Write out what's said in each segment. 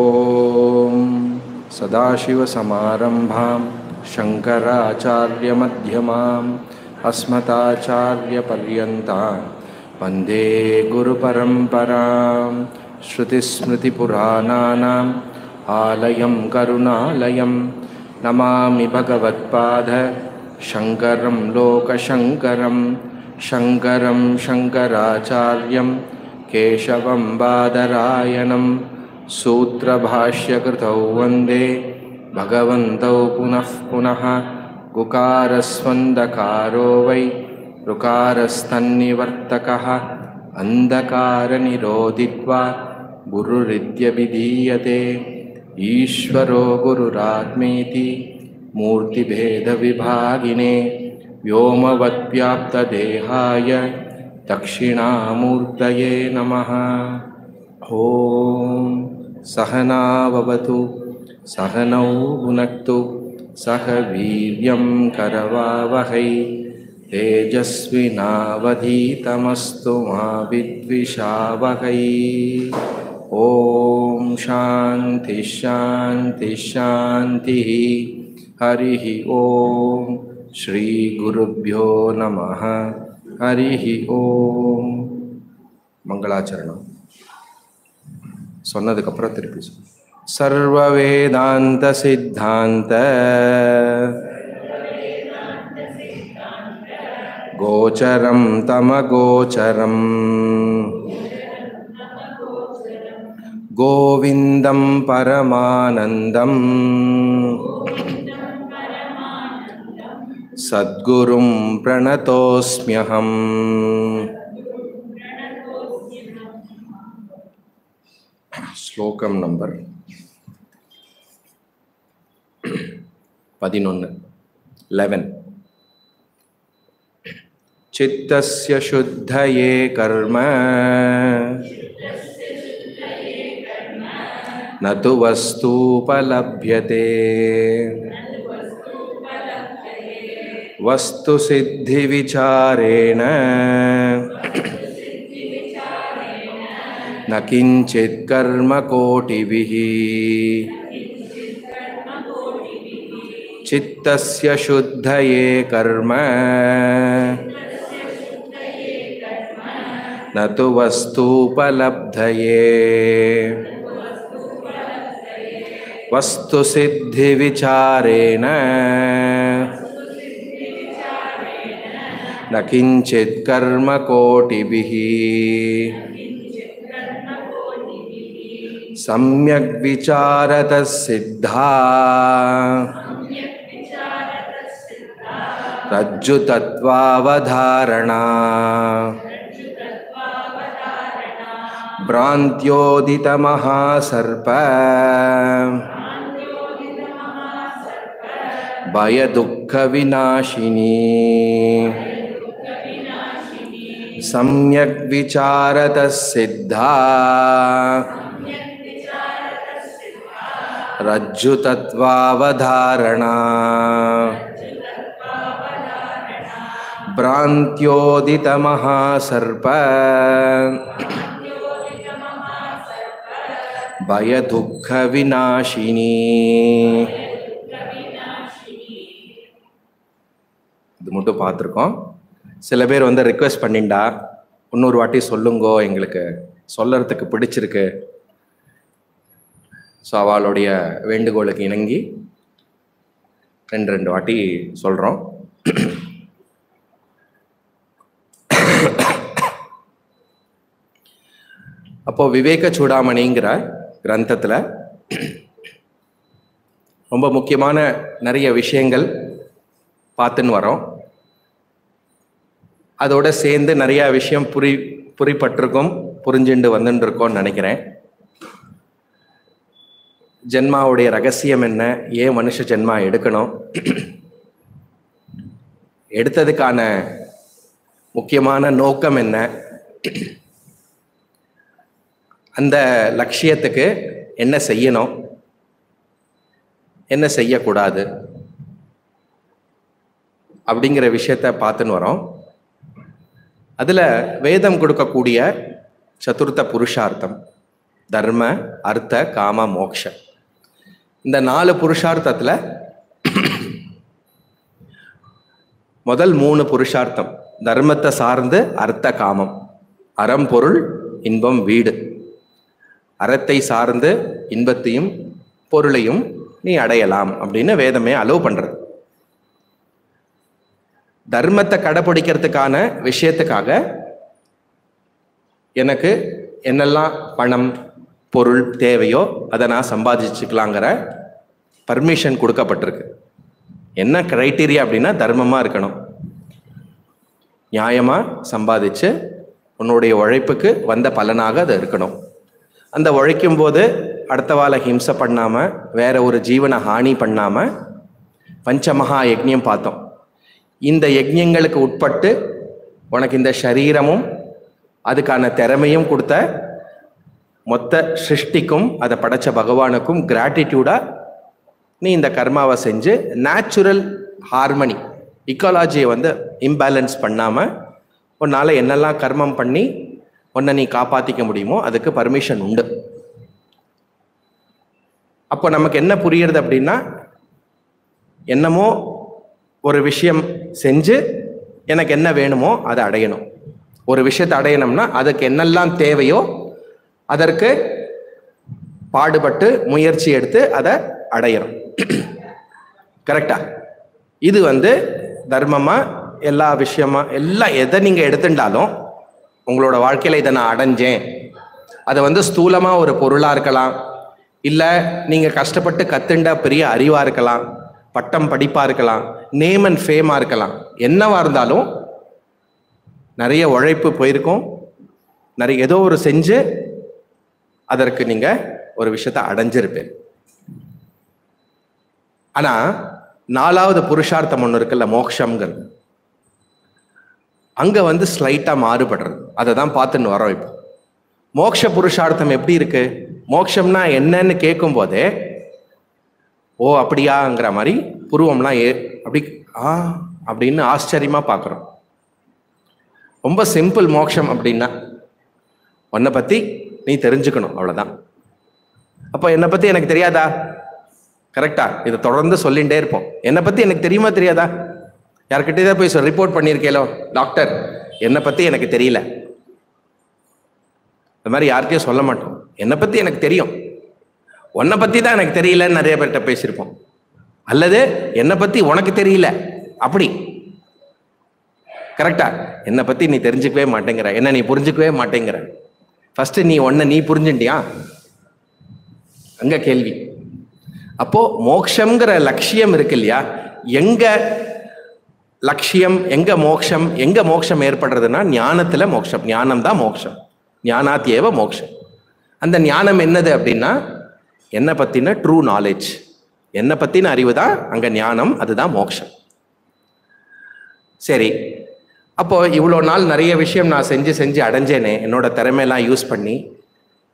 ॐ सदाशिवसमारम्भां शङ्कराचार्यमध्यमाम् अस्मदाचार्यपर्यन्तां वन्दे गुरुपरम्परां श्रुतिस्मृतिपुराणानाम् आलयं करुणालयं नमामि भगवत्पाद शङ्करं लोकशङ्करं शङ्करं शङ्कराचार्यं केशवं बादरायणं सूत्रभाष्यकृतौ वन्दे। भगवन्तौ पुनः पुनः। गुकारस्वन्दकारो वै। ऋकारस्तन्निवर्तकः। अन्धकारनिरोधित्वा गुरुरित्यभिधीयते। ईश्वरो गुरुरात्मेति। मूर्तिभेदविभागिने। व्योमवद्व्याप्तदेहाय दक्षिणामूर्तये नमः। ॐ सहनावतु सहनौ भुनक्तु सह वीर्यं करवावहै। तेजस्विनावधीतमस्तु मा विद्विषावहै। ॐ शान्तिशान्तिशन्तिः हरिः ॐ श्रीगुरुभ्यो नमः। हरिः ॐ। मङ्गलाचरणम्। சொன்னதுக்கப்புறம் திருப்பி சொல்லு சர்வ வேதாந்த சித்தாந்த. கோச்சரம் தமகோச்சரம். கோவிந்தம் பரமானந்தம். சத்குரும் பிரணதோஸ்மியகம். ஸ்லோகம் நம்பர் பதினொன்று லெவன் चित्तस्य शुद्धये कर्म न तु वस्तूपलभ्यते वस्तुसिद्धिविचारेण न किंचित कर्म कोटि चित्त शुद्ध कर्म। न तो वस्तुपलब्ध वस्तु सिद्धि विचारेण न किंचित कर्म कोटि सम्यक विचारत सिद्धा। रज्जु तत्वावधारणा भ्रांत्योदित महासर्प भय दुख विनाशिनी सम्यक विचारत सिद्धा। रज्जुतत्त्वावधारणा भ्रान्त्योदितमहासर्प பயதுக்கவிநாசினி இது மட்டும் பார்த்துருக்கோம் சில பேர் வந்து ரிக்வெஸ்ட் பண்ணிண்டா இன்னொரு வாட்டி சொல்லுங்கோ எங்களுக்கு சொல்லறதுக்கு பிடிச்சிருக்கு ஸோ அவளுடைய வேண்டுகோளுக்கு இணங்கி ரெண்டு ரெண்டு வாட்டி சொல்கிறோம் அப்போ விவேக சூடாமணிங்கிற கிரந்தத்தில். ரொம்ப முக்கியமான நிறைய விஷயங்கள் பார்த்துன்னு வரோம். அதோட சேர்ந்து நிறையா விஷயம் புரி புரிப்பட்டிருக்கும் புரிஞ்சுண்டு வந்துட்டு இருக்கோம்னு நினைக்கிறேன். ஜென்மாவுடைய ரகசியம் என்ன? ஏன் மனுஷ ஜென்மா எடுக்கணும்? எடுத்ததுக்கான முக்கியமான நோக்கம் என்ன? அந்த லட்சியத்துக்கு என்ன செய்யணும்? என்ன செய்யக்கூடாது? அப்படிங்கிற விஷயத்த பார்த்துன்னு வரோம். அதில் வேதம் கொடுக்கக்கூடிய சதுர்த்த புருஷார்த்தம் தர்ம அர்த்த காம மோக்ஷ. இந்த நாலு புருஷார்த்தத்தில் முதல் மூணு புருஷார்த்தம் தர்மத்தை சார்ந்து அர்த்த காமம். அறம் பொருள் இன்பம் வீடு. அறத்தை சார்ந்து இன்பத்தையும் பொருளையும் நீ அடையலாம் அப்படின்னு வேதமே அலோவ் பண்ணுறது தர்மத்தை கடைபிடிக்கிறதுக்கான விஷயத்துக்காக எனக்கு என்னெல்லாம் பணம் பொருள் தேவையோ அதை நான் சம்பாதிச்சுக்கலாங்கிற பர்மிஷன் கொடுக்கப்பட்டிருக்கு. என்ன க்ரைட்டீரியா அப்படின்னா தர்மமாக இருக்கணும். நியாயமாக சம்பாதிச்சு உன்னுடைய உழைப்புக்கு வந்த பலனாக அது இருக்கணும். அந்த உழைக்கும் போது அடுத்த வாழை ஹிம்சை பண்ணாமல் வேற ஒரு ஜீவனை ஹானி பண்ணாமல் பஞ்சமகா யஜ்யம் பார்த்தோம். இந்த யஜ்யங்களுக்கு உட்பட்டு உனக்கு இந்த சரீரமும் அதுக்கான திறமையும் கொடுத்த மொத்த சிருஷ்டிக்கும் அதை படைச்ச பகவானுக்கும் கிராட்டிடியூடாக நீ இந்த கர்மாவை செஞ்சு நேச்சுரல் ஹார்மனி இக்காலஜியை வந்து இம்பேலன்ஸ் பண்ணாமல் உன்னால் என்னெல்லாம் கர்மம் பண்ணி உன்னை நீ காப்பாற்றிக்க முடியுமோ அதுக்கு பர்மிஷன் உண்டு. அப்போ நமக்கு என்ன புரியுறது அப்படின்னா என்னமோ ஒரு விஷயம் செஞ்சு எனக்கு என்ன வேணுமோ அதை அடையணும். ஒரு விஷயத்தை அடையணும்னா அதுக்கு என்னெல்லாம் தேவையோ அதற்கு பாடுபட்டு முயற்சி எடுத்து அதை அடையிறோம் கரெக்டா இது வந்து தர்மமா எல்லா விஷயமா எல்லாம் எதை நீங்க எடுத்துட்டாலும் உங்களோட வாழ்க்கையில இதை நான் அடைஞ்சேன். அது வந்து ஸ்தூலமா ஒரு பொருளா இருக்கலாம். இல்ல நீங்க கஷ்டப்பட்டு கத்துண்ட பெரிய அறிவா இருக்கலாம். பட்டம் படிப்பா இருக்கலாம். நேம் அண்ட் ஃபேமா இருக்கலாம். என்னவா இருந்தாலும் நிறைய உழைப்பு போயிருக்கும். நிறைய ஏதோ ஒரு செஞ்சு அதற்கு நீங்க ஒரு விஷயத்த அடைஞ்சிருப்பேன் ஆனா நாலாவது புருஷார்த்தம் ஒன்று இருக்குல்ல மோக்ஷங்கிறது அங்க வந்து ஸ்லைட்டா மாறுபடுறது. அதை தான் பார்த்துன்னு வரோம் இப்போ. மோக்ஷ புருஷார்த்தம் எப்படி இருக்கு? மோக்ஷம்னா என்னன்னு கேட்கும் போதே ஓ அப்படியாங்கிற மாதிரி புருவம்லாம் ஏ அப்படி ஆ அப்படின்னு ஆச்சரியமா பார்க்குறோம். ரொம்ப சிம்பிள் மோக்ஷம் அப்படின்னா உன்னை பத்தி நீ தெரிஞ்சுக்கணும் அவ்வளோதான் அப்போ என்னை பற்றி எனக்கு தெரியாதா? கரெக்டா இதை தொடர்ந்து சொல்லிகிட்டே இருப்போம். என்னை பற்றி எனக்கு தெரியுமா தெரியாதா? யார்கிட்டயே போய் ரிப்போர்ட் பண்ணியிருக்கேலோ? டாக்டர் என்னை பற்றி எனக்கு தெரியல. இந்த மாதிரி யார்கிட்டையும் சொல்ல மாட்டோம். என்னை பற்றி எனக்கு தெரியும். உன்னை பற்றி தான் எனக்கு தெரியலன்னு நிறைய பேர்கிட்ட பேசியிருப்போம். அல்லது என்னை பற்றி உனக்கு தெரியல. அப்படி. கரெக்டா என்னை பற்றி நீ தெரிஞ்சுக்கவே மாட்டேங்கிற. என்ன நீ புரிஞ்சுக்கவே மாட்டேங்கிற. ஃபஸ்ட்டு நீ ஒன்ன நீ புரிஞ்சுட்டியா? அங்க கேள்வி. அப்போ மோக்ஷங்கிற லட்சியம் இருக்கு இல்லையா? எங்க லட்சியம் எங்க மோக்ஷம் எங்க மோக்ஷம் ஏற்படுறதுன்னா ஞானத்துல மோக்ஷம். ஞானம் தான் மோக்ஷம். ஞானாத்தியேவ மோக்ஷம். அந்த ஞானம் என்னது அப்படின்னா என்னை பற்றின ட்ரூ நாலேஜ் என்னை பற்றின அறிவு தான்? அங்கே ஞானம் அதுதான் மோக்ஷம். சரி. அப்போ இவ்வளோ நாள் நிறைய விஷயம் நான் செஞ்சு செஞ்சு அடைஞ்சேனே என்னோட திறமையெல்லாம் யூஸ் பண்ணி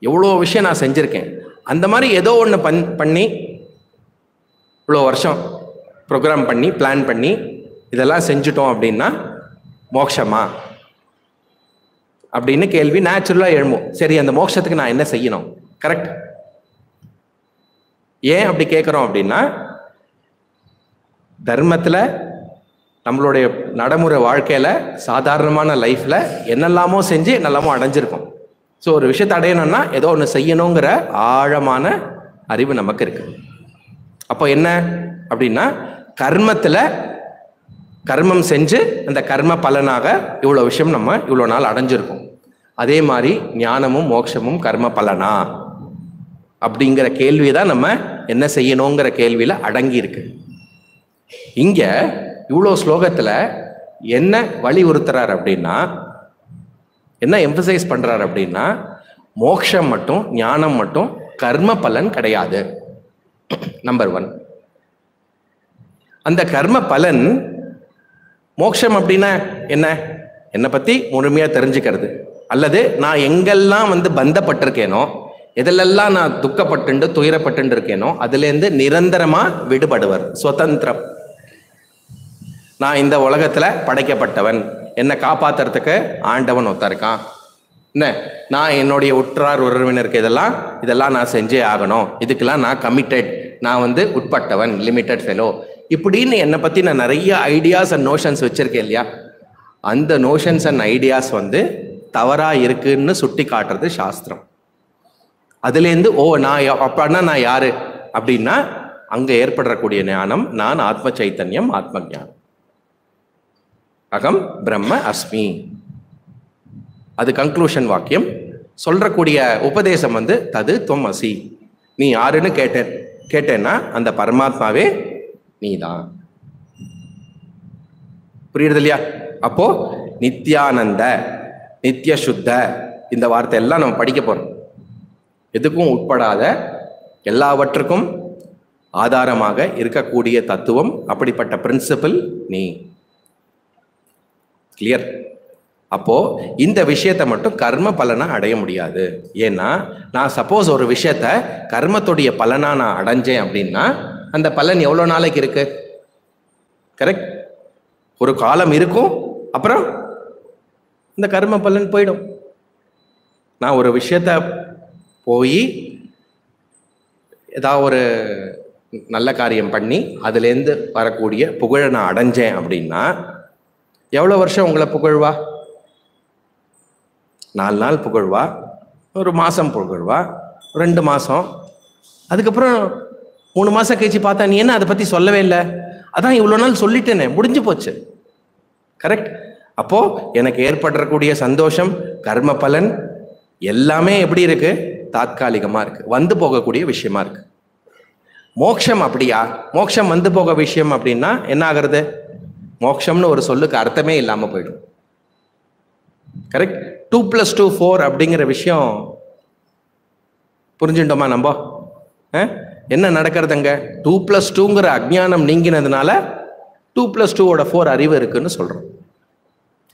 எவ்வளோ விஷயம் நான் செஞ்சுருக்கேன். அந்த மாதிரி ஏதோ ஒன்று பண் பண்ணி இவ்வளோ வருஷம் ப்ரோக்ராம் பண்ணி பிளான் பண்ணி இதெல்லாம் செஞ்சுட்டோம் அப்படின்னா மோட்சமா? அப்படின்னு கேள்வி நேச்சுரலாக எழும்பும். சரி அந்த மோட்சத்துக்கு நான் என்ன செய்யணும்? கரெக்ட் ஏன் அப்படி கேட்குறோம் அப்படின்னா தர்மத்தில் நம்மளுடைய நடைமுறை வாழ்க்கையில் சாதாரணமான லைஃப்பில் என்னெல்லாமோ செஞ்சு என்னெல்லாமோ அடைஞ்சிருக்கோம். ஸோ ஒரு விஷயத்தை அடையணும்னா ஏதோ ஒன்று செய்யணுங்கிற ஆழமான அறிவு நமக்கு இருக்கு. அப்போ என்ன அப்படின்னா கர்மத்தில் கர்மம் செஞ்சு அந்த கர்ம பலனாக இவ்வளோ விஷயம் நம்ம இவ்வளோ நாள் அடைஞ்சிருக்கோம். அதே மாதிரி ஞானமும் மோட்சமும் கர்ம பலனா? அப்படிங்கிற கேள்வி தான் நம்ம என்ன செய்யணுங்கிற கேள்வியில் அடங்கியிருக்கு இங்கே இவ்வளோ ஸ்லோகத்தில் என்ன வலியுறுத்துறார் அப்படின்னா என்ன எம்பசைஸ் பண்ணுறாரு அப்படின்னா மோக்ஷம் மட்டும் ஞானம் மட்டும் கர்ம பலன் கிடையாது. நம்பர் ஒன் அந்த கர்ம பலன் மோக்ஷம் அப்படின்னா என்ன? என்னை பற்றி முழுமையாக தெரிஞ்சுக்கிறது. அல்லது நான் எங்கெல்லாம் வந்து பந்தப்பட்டிருக்கேனோ எதிலெல்லாம் நான் துக்கப்பட்டு துயரப்பட்டு இருக்கேனோ அதுலேருந்து நிரந்தரமாக விடுபடுவர். சுதந்திரம். நான் இந்த உலகத்தில் படைக்கப்பட்டவன். என்னை காப்பாத்துறதுக்கு ஆண்டவன் ஒருத்தருக்கான் என்ன? நான் என்னுடைய உற்றார் உறவினருக்கு இதெல்லாம் இதெல்லாம் நான் செஞ்சே ஆகணும். இதுக்கெல்லாம் நான் கமிட்டட் நான் வந்து உட்பட்டவன் லிமிட்டட் ஃபெலோ இப்படின்னு என்னை பற்றி நான் நிறைய ஐடியாஸ் அண்ட் நோஷன்ஸ் வச்சுருக்கேன் இல்லையா? அந்த நோஷன்ஸ் அண்ட் ஐடியாஸ் வந்து தவறாக இருக்குன்னு சுட்டி காட்டுறது சாஸ்திரம். அதுலேருந்து ஓ நான் அப்படின்னா நான் யாரு? அப்படின்னா அங்கே ஏற்படக்கூடிய ஞானம் நான் ஆத்ம சைத்தன்யம் ஆத்ம ஞானம். அகம் பிரம்ம அஸ்மி. அது கன்க்ளூஷன் வாக்கியம். சொல்றக்கூடிய உபதேசம் வந்து தது தொம் அசி நீ யாருன்னு கேட்ட கேட்டேன்னா அந்த பரமாத்மாவே நீ தான் புரியுறது இல்லையா? அப்போ நித்யானந்த நித்திய சுத்த இந்த வார்த்தை எல்லாம் நம்ம படிக்க போறோம். எதுக்கும் உட்படாத எல்லாவற்றுக்கும் ஆதாரமாக இருக்கக்கூடிய தத்துவம் அப்படிப்பட்ட பிரின்சிபல் நீ. கிளியர் அப்போ இந்த விஷயத்தை மட்டும் கர்ம பலனை அடைய முடியாது. ஏன்னா நான் சப்போஸ் ஒரு விஷயத்த கர்மத்துடைய பலனா நான் அடைஞ்சேன் அப்படின்னா அந்த பலன் எவ்வளோ நாளைக்கு இருக்கு? கரெக்ட் ஒரு காலம் இருக்கும் அப்புறம் இந்த கர்ம பலன் போயிடும். நான் ஒரு விஷயத்த போய் ஏதாவது ஒரு நல்ல காரியம் பண்ணி அதுலேருந்து வரக்கூடிய புகழை நான் அடைஞ்சேன் அப்படின்னா எவ்வளோ வருஷம் உங்களை புகழ்வா? நாலு நாள் புகழ்வா ஒரு மாதம் புகழ்வா ரெண்டு மாதம் அதுக்கப்புறம் மூணு மாதம் கழிச்சு பார்த்தா நீ என்ன அதை பற்றி சொல்லவே இல்லை? அதான் இவ்வளோ நாள் சொல்லிட்டேனே முடிஞ்சு போச்சு. கரெக்ட் அப்போது எனக்கு ஏற்படக்கூடிய சந்தோஷம் கர்ம பலன் எல்லாமே எப்படி இருக்கு? தாற்காலிகமாக இருக்கு. வந்து போகக்கூடிய விஷயமா இருக்கு. மோட்சம் அப்படியா? மோட்சம் வந்து போக விஷயம் அப்படின்னா என்ன ஆகிறது? மோக்ஷம்னு ஒரு சொல்லுக்கு அர்த்தமே இல்லாமல் போயிடும். Correct two plus two four அப்படிங்கிற விஷயம் புரிஞ்சுட்டோமா நம்ம? என்ன நடக்கிறதுங்க டூ ப்ளஸ் டூங்கிற அஜ்ஞானம் நீங்கினதுனால டூ ப்ளஸ் டூவோட ஃபோர் அறிவு இருக்குன்னு சொல்கிறோம்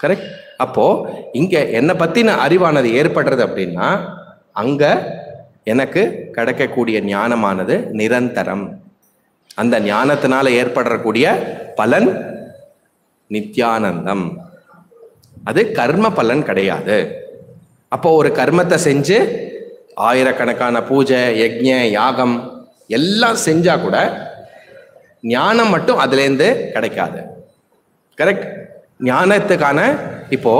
கரெக்ட் அப்போது இங்கே என்னை பற்றின அறிவானது ஏற்படுறது அப்படின்னா அங்கே எனக்கு கிடைக்கக்கூடிய ஞானமானது நிரந்தரம். அந்த ஞானத்தினால ஏற்படக்கூடிய பலன் நித்யானந்தம். அது கர்ம பலன் கிடையாது. அப்போ ஒரு கர்மத்தை செஞ்சு ஆயிரக்கணக்கான பூஜை யஜ்ய யாகம் எல்லாம் செஞ்சா கூட ஞானம் மட்டும் அதுலேருந்து கிடைக்காது. கரெக்ட் ஞானத்துக்கான இப்போ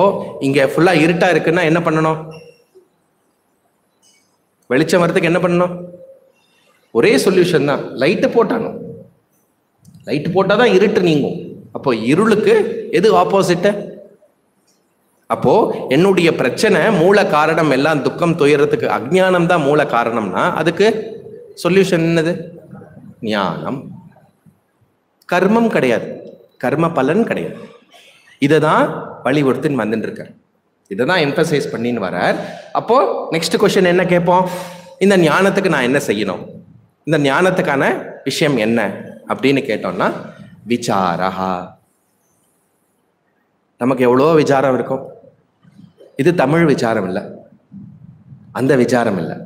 இங்க ஃபுல்லா இருட்டா இருக்குன்னா என்ன பண்ணணும்? வெளிச்சம் வரதுக்கு என்ன பண்ணணும்? ஒரே சொல்யூஷன் தான். லைட்டு போட்டானோ லைட்டு போட்டால் தான் இருட்டு நீங்கும். அப்போ இருளுக்கு எது ஆப்போசிட்டு அப்போ என்னுடைய பிரச்சனை மூல காரணம் எல்லாம் துக்கம் துயரத்துக்கு அஜ்ஞானம் தான் மூல காரணம்னா அதுக்கு சொல்யூஷன் என்னது? ஞானம். கர்மம் கிடையாது. கர்ம பலன் கிடையாது. இதை தான் வலியுறுத்தின்னு வந்துட்டு இருக்கார் இதை தான் எம்பசைஸ் பண்ணின்னு வரார். அப்போ நெக்ஸ்ட் கொஸ்டின் என்ன கேட்போம்? இந்த ஞானத்துக்கு நான் என்ன செய்யணும்? இந்த ஞானத்துக்கான விஷயம் என்ன? அப்படின்னு கேட்டோம்னா விசாரஹா. நமக்கு எவ்வளோ விசாரம் இருக்கும். இது தமிழ் விசாரம் இல்லை. அந்த விசாரம் இல்லை.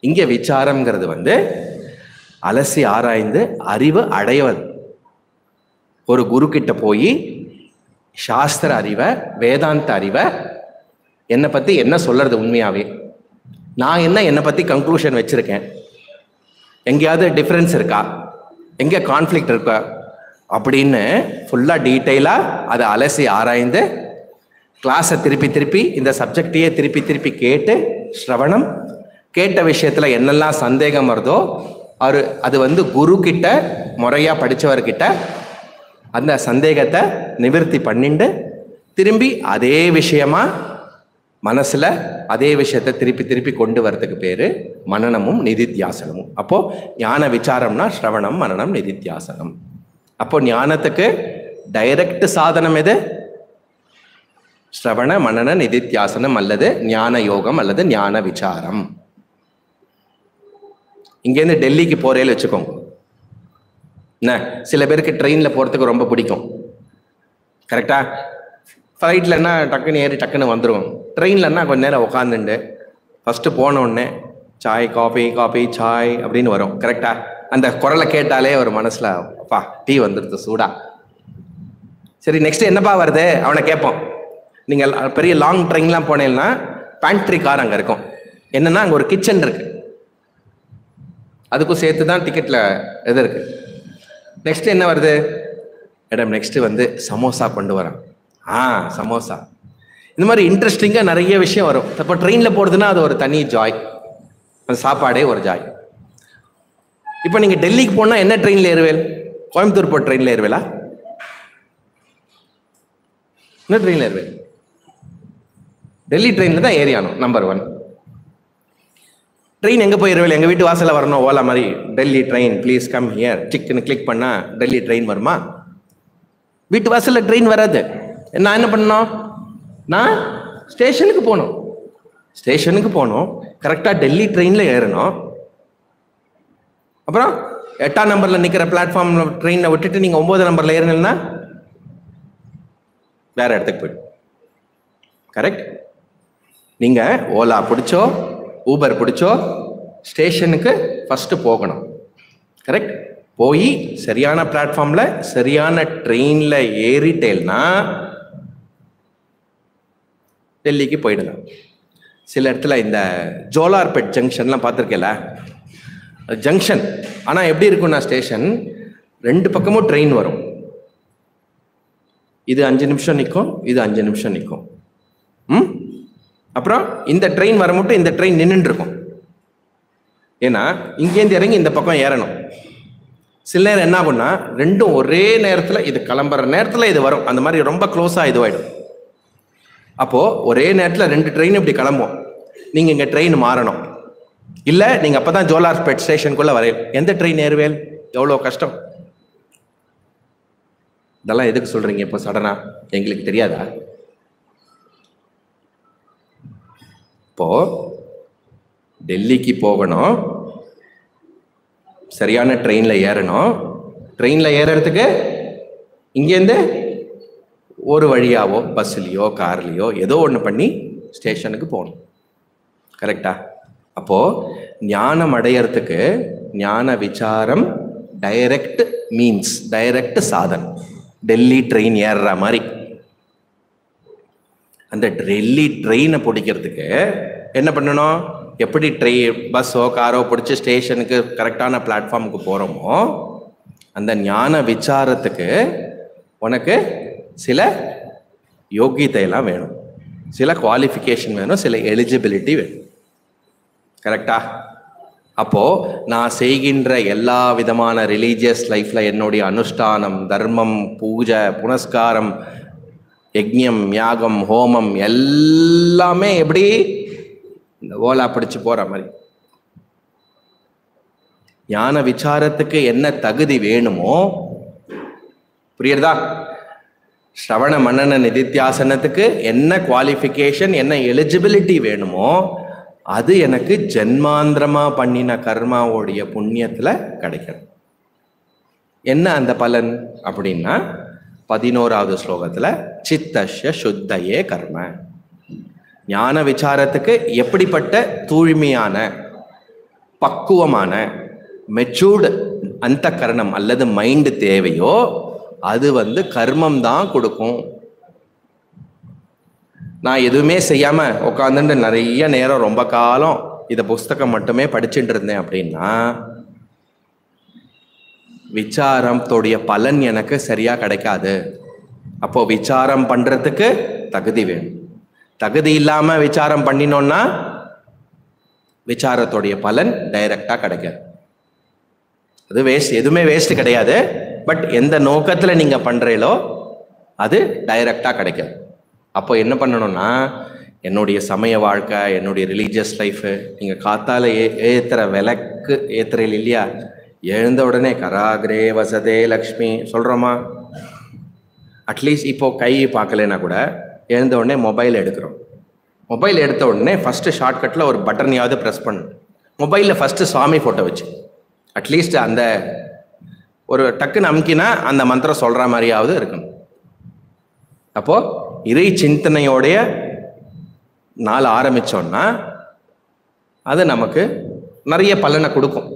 இங்கே விசாரம்ங்கிறது வந்து அலசி ஆராய்ந்து அறிவு அடைவது ஒரு குரு கிட்ட போய் சாஸ்திர அறிவை வேதாந்த அறிவை என்னை பற்றி என்ன சொல்கிறது உண்மையாகவே நான் என்ன என்னை பற்றி கன்க்ளூஷன் வச்சுருக்கேன்? எங்கேயாவது டிஃப்ரென்ஸ் இருக்கா? எங்கே கான்ஃப்ளிக்ட் இருக்கா? அப்படின்னு ஃபுல்லாக டீட்டெயிலாக அதை அலசி ஆராய்ந்து கிளாஸை திருப்பி திருப்பி இந்த சப்ஜெக்டையே திருப்பி திருப்பி கேட்டு ஸ்ரவணம் கேட்ட விஷயத்தில் என்னெல்லாம் சந்தேகம் வருதோ அவர் அது வந்து குரு கிட்ட முறையாக படித்தவர்கிட்ட அந்த சந்தேகத்தை நிவர்த்தி பண்ணிட்டு திரும்பி அதே விஷயமா மனசில் அதே விஷயத்தை திருப்பி திருப்பி கொண்டு வரதுக்கு பேர் மனநமும் நிதித்தியாசனமும். அப்போது ஞான விசாரம்னா ஸ்ரவணம் மனநம் நிதித்தியாசனம். அப்போ ஞானத்துக்கு டைரக்ட் சாதனம் எது? ஸ்ரவண மனன நிதித்தியாசனம் அல்லது ஞான யோகம் அல்லது ஞான விசாரம். இங்கேருந்து டெல்லிக்கு போறேன்னு வச்சுக்கோங்க என்ன? சில பேருக்கு ட்ரெயினில் போகிறதுக்கு ரொம்ப பிடிக்கும். கரெக்டா ஃப்ளைட்லன்னா டக்குன்னு ஏறி டக்குன்னு வந்துடும் ட்ரெயின்லன்னா கொஞ்ச நேரம் உட்காந்துண்டு ஃபஸ்ட்டு போன உடனே சாய் காஃபி காஃபி சாய் அப்படின்னு வரும். கரெக்டா அந்த குரலை கேட்டாலே ஒரு மனசில் அப்பா டீ வந்துடுது சூடா. சரி நெக்ஸ்ட் என்னப்பா வருது? அவனை கேட்போம். நீங்கள் பெரிய லாங் ட்ரெயின்லாம் போனீங்கன்னா பேண்ட்ரி கார் அங்கே இருக்கும். என்னன்னா அங்கே ஒரு கிச்சன் இருக்கு. அதுக்கும் சேர்த்து தான் டிக்கெட்டில் இது இருக்கு. நெக்ஸ்ட் என்ன வருது? மேடம் நெக்ஸ்ட் வந்து சமோசா கொண்டு வரேன் ஆ சமோசா. இந்த மாதிரி இன்ட்ரெஸ்டிங்காக நிறைய விஷயம் வரும். இப்போ ட்ரெயினில் போகிறதுனா அது ஒரு தனி ஜாய் அந்த சாப்பாடே ஒரு ஜாய் இப்போ நீங்கள் டெல்லிக்கு போனால் என்ன ட்ரெயினில் ஏறுவேல்? கோயம்புத்தூர் போகிற ட்ரெயினில் ஏறுவேலா? என்ன ட்ரெயினில் ஏறுவேல்? டெல்லி ட்ரெயினில் தான் ஏறியானோம் நம்பர் ஒன் ட்ரெயின் எங்கே போய் எங்கள் வீட்டு வாசலில் வரணும் ஓலா மாதிரி Delhi train please come here சிக்குன்னு click பண்ணால் டெல்லி ட்ரெயின் வருமா? வீட்டு வாசலில் ட்ரெயின் வராது. நான் என்ன பண்ணணும்? நான் ஸ்டேஷனுக்கு போகணும். ஸ்டேஷனுக்கு போகணும். கரெக்டாக டெல்லி ட்ரெயினில் ஏறணும். அப்புறம் எட்டாம் நம்பரில் நிற்கிற பிளாட்ஃபார்ம் ட்ரெயினை விட்டுட்டு நீங்கள் ஒம்பது நம்பரில் ஏறினா வேற இடத்துக்கு போயிடும் கரெக்ட் நீங்கள் ஓலா பிடிச்சோ ஊபர் பிடிச்சோ ஸ்டேஷனுக்கு ஃபஸ்ட்டு போகணும். கரெக்ட் போய் சரியான பிளாட்ஃபார்மில் சரியான ட்ரெயினில் ஏறிட்டேல்னா டெல்லிக்கு போயிடலாம் சில இடத்துல இந்த ஜோலார்பேட் ஜங்ஷன்லாம் பார்த்துருக்கேல ஜங்ஷன் ஆனால் எப்படி இருக்கும்னா ஸ்டேஷன் ரெண்டு பக்கமும் ட்ரெயின் வரும். இது அஞ்சு நிமிஷம் நிற்கும் இது அஞ்சு நிமிஷம் நிற்கும் ம்? அப்புறம் இந்த ட்ரெயின் வர மட்டும் இந்த ட்ரெயின் நின்றுருக்கும் இருக்கும் ஏன்னா இங்கேருந்து இறங்கி இந்த பக்கம் ஏறணும். சில நேரம் என்ன ஆகும்னா ரெண்டும் ஒரே நேரத்தில் இது கிளம்புற நேரத்தில் இது வரும். அந்த மாதிரி ரொம்ப க்ளோஸாக இதுவாயிடும். அப்போது ஒரே நேரத்தில் ரெண்டு ட்ரெயின் இப்படி கிளம்பும். நீங்கள் இங்கே ட்ரெயின் மாறணும். இல்லை நீங்கள் அப்போ தான் ஜோலார் பெட் ஸ்டேஷனுக்குள்ளே வரையும் எந்த ட்ரெயின் ஏறுவேல் எவ்வளோ கஷ்டம்? இதெல்லாம் எதுக்கு சொல்கிறீங்க இப்போ சடனாக எங்களுக்கு தெரியாதா? இப்போ டெல்லிக்கு போகணும். சரியான ட்ரெயினில் ஏறணும். ட்ரெயினில் ஏறுறதுக்கு இங்கேருந்து ஒரு வழியாவோ பஸ்ஸுலேயோ கார்லேயோ ஏதோ ஒன்று பண்ணி ஸ்டேஷனுக்கு போகணும். கரெக்டாக அப்போ ஞானம் அடையறதுக்கு ஞான விசாரம் டைரக்ட் மீன்ஸ் டைரக்ட் சாதன். டெல்லி ட்ரெயின் ஏறுற மாதிரி. அந்த டெல்லி ட்ரெயினை பிடிக்கிறதுக்கு என்ன பண்ணணும்? எப்படி ட்ரெயின் பஸ்ஸோ காரோ பிடிச்சி ஸ்டேஷனுக்கு கரெக்டான பிளாட்ஃபார்முக்கு போகிறோமோ அந்த ஞான விசாரத்துக்கு உனக்கு சில யோகியதையெல்லாம் வேணும். சில குவாலிஃபிகேஷன் வேணும் சில எலிஜிபிலிட்டி வேணும். கரெக்டா அப்போ நான் செய்கின்ற எல்லா விதமான ரிலீஜியஸ் லைஃப்ல என்னுடைய அனுஷ்டானம் தர்மம் பூஜை புனஸ்காரம் யஜ்யம் யாகம் ஹோமம் எல்லாமே எப்படி? இந்த ஓலா பிடிச்சு போற மாதிரி. ஞான விசாரத்துக்கு என்ன தகுதி வேணுமோ? புரியுறதா? ஸ்ரவண மன்னன நிதித்தியாசனத்துக்கு என்ன குவாலிஃபிகேஷன் என்ன எலிஜிபிலிட்டி வேணுமோ? அது எனக்கு ஜென்மாந்திரமாக பண்ணின கர்மாவோடைய புண்ணியத்தில் கிடைக்கணும். என்ன அந்த பலன் அப்படின்னா பதினோராவது ஸ்லோகத்தில் சித்தஷ்ய சுத்தையே கர்ம. ஞான விசாரத்துக்கு எப்படிப்பட்ட தூய்மையான பக்குவமான மெச்சூர்டு அந்த கரணம் அல்லது மைண்டு தேவையோ அது வந்து கர்மம் தான் கொடுக்கும். நான் எதுவுமே செய்யாமல் உட்காந்துட்டு நிறைய நேரம் ரொம்ப காலம் இதை புஸ்தகம் மட்டுமே படிச்சுட்டு இருந்தேன் அப்படின்னா விசாரத்தோடைய பலன் எனக்கு சரியாக கிடைக்காது. அப்போ விசாரம் பண்ணுறதுக்கு தகுதி வேணும். தகுதி இல்லாமல் விசாரம் பண்ணினோன்னா விசாரத்தோடைய பலன் டைரக்டாக கிடைக்காது. அது வேஸ்ட் எதுவுமே வேஸ்ட் கிடையாது. பட் எந்த நோக்கத்தில் நீங்கள் பண்ணுறீங்களோ அது டைரக்டாக கிடைக்காது. அப்போ என்ன பண்ணணும்னா என்னுடைய சமய வாழ்க்கை என்னுடைய ரிலீஜியஸ் லைஃபு நீங்கள் காத்தால ஏ ஏற்றுற விளக்கு ஏற்றுறையில் இல்லையா? எழுந்த உடனே கராகிரே வசதே லக்ஷ்மி சொல்கிறோமா அட்லீஸ்ட் இப்போது கை பார்க்கலனா கூட எழுந்த உடனே மொபைல் எடுக்கிறோம். மொபைல் எடுத்த உடனே ஃபஸ்ட்டு ஷார்ட்கட்டில் ஒரு பட்டனையாவது ப்ரெஸ் பண்ணு மொபைலில் ஃபஸ்ட்டு சுவாமி ஃபோட்டோ வச்சு. அட்லீஸ்ட் அந்த ஒரு டக்குன்னு அமுக்கினா அந்த மந்திரம் சொல்கிற மாதிரியாவது இருக்கணும். அப்போது இறை சிந்தனையோடைய நாள் ஆரம்பிச்சோம்னா அது நமக்கு நிறைய பலனை கொடுக்கும்.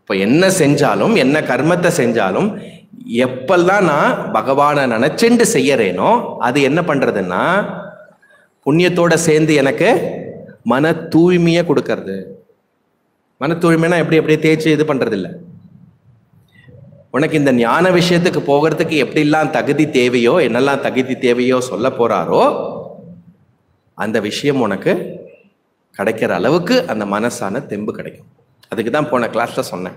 இப்போ என்ன செஞ்சாலும் என்ன கர்மத்தை செஞ்சாலும் எப்பெல்லாம் நான் பகவானை நினச்சிண்டு செய்யறேனோ அது என்ன பண்ணுறதுன்னா புண்ணியத்தோட சேர்ந்து எனக்கு மன தூய்மையை கொடுக்கறது. மன தூய்மைனா எப்படி எப்படி தேய்ச்சி இது பண்ணுறதில்ல உனக்கு இந்த ஞான விஷயத்துக்கு போகிறதுக்கு எப்படிலாம் தகுதி தேவையோ என்னெல்லாம் தகுதி தேவையோ சொல்ல போகிறாரோ அந்த விஷயம் உனக்கு கிடைக்கிற அளவுக்கு அந்த மனசான தெம்பு கிடைக்கும். அதுக்கு தான் போன கிளாஸில் சொன்னேன்.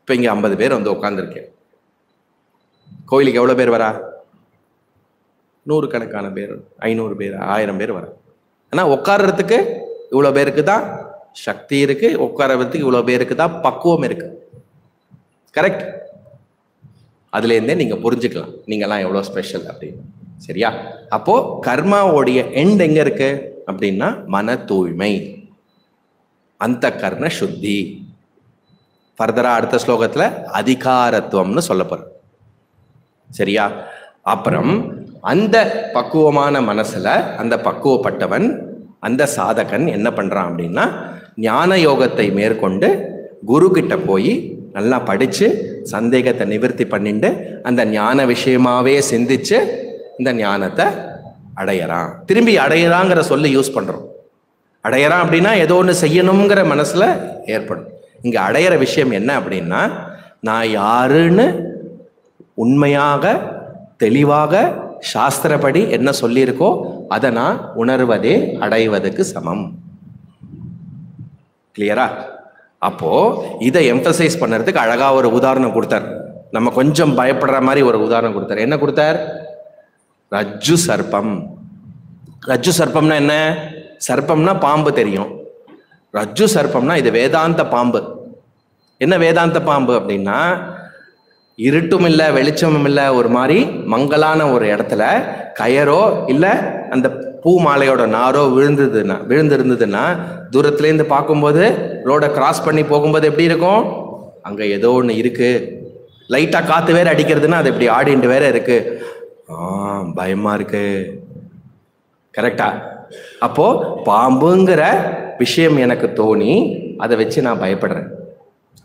இப்போ இங்கே ஐம்பது பேர் வந்து உட்காந்துருக்கேன் கோயிலுக்கு எவ்வளோ பேர் வரா? நூறுக்கணக்கான பேர் ஐநூறு பேர் ஆயிரம் பேர் வரா. ஆனால் உட்கார்றதுக்கு இவ்வளோ பேருக்கு தான் சக்தி இருக்குது உட்காரத்துக்கு இவ்வளோ பேருக்கு தான் பக்குவம் இருக்குது கரெக்ட் அதுலேருந்தே நீங்கள் புரிஞ்சுக்கலாம் நீங்கள்லாம் எவ்வளோ ஸ்பெஷல் அப்படின்னு. சரியா? அப்போது கர்மாவோடைய எண்ட் எங்கே இருக்கு? அப்படின்னா மன தூய்மை. அந்த கர்ண சுத்தி. ஃபர்தராக அடுத்த ஸ்லோகத்தில் அதிகாரத்துவம்னு சொல்ல சரியா? அப்புறம் அந்த பக்குவமான மனசில் அந்த பக்குவப்பட்டவன் அந்த சாதகன் என்ன பண்ணுறான் அப்படின்னா ஞான யோகத்தை மேற்கொண்டு குரு கிட்ட போய் நல்லா படித்து சந்தேகத்தை நிவர்த்தி பண்ணிட்டு அந்த ஞான விஷயமாவே சிந்திச்சு இந்த ஞானத்தை அடையறான். திரும்பி அடையறாங்கிற சொல்லி யூஸ் பண்றோம். அடையறான் அப்படின்னா ஏதோ ஒன்று செய்யணுங்கிற மனசுல ஏற்படும். இங்க அடையிற விஷயம் என்ன அப்படின்னா நான் யாருன்னு உண்மையாக தெளிவாக சாஸ்திரப்படி என்ன சொல்லியிருக்கோ அதை நான் உணர்வதே அடைவதற்கு சமம். கிளியரா அப்போ இதை எம்பசைஸ் பண்ணுறதுக்கு அழகாக ஒரு உதாரணம் கொடுத்தார். நம்ம கொஞ்சம் பயப்படுற மாதிரி ஒரு உதாரணம் கொடுத்தார். என்ன கொடுத்தார்? ரஜ்ஜு சர்ப்பம். ரஜ்ஜு சர்ப்பம்னா என்ன? சர்ப்பம்னா பாம்பு தெரியும். ரஜ்ஜு சர்ப்பம்னா இது வேதாந்த பாம்பு. என்ன வேதாந்த பாம்பு அப்படின்னா இருட்டும் இல்லை வெளிச்சமும் இல்லை ஒரு மாதிரி மங்கலான ஒரு இடத்துல கயரோ இல்லை அந்த பூ மாலையோட நாரோ விழுந்ததுன்னா விழுந்திருந்ததுன்னா தூரத்துலேருந்து பார்க்கும்போது ரோடை கிராஸ் பண்ணி போகும்போது எப்படி இருக்கும்? அங்கே ஏதோ ஒன்று இருக்கு. லைட்டாக காற்று வேற அடிக்கிறதுன்னா அது இப்படி ஆடிட்டு வேற இருக்கு. ஆ பயமா இருக்கு. கரெக்டா அப்போ பாம்புங்கிற விஷயம் எனக்கு தோணி அதை வச்சு நான் பயப்படுறேன்.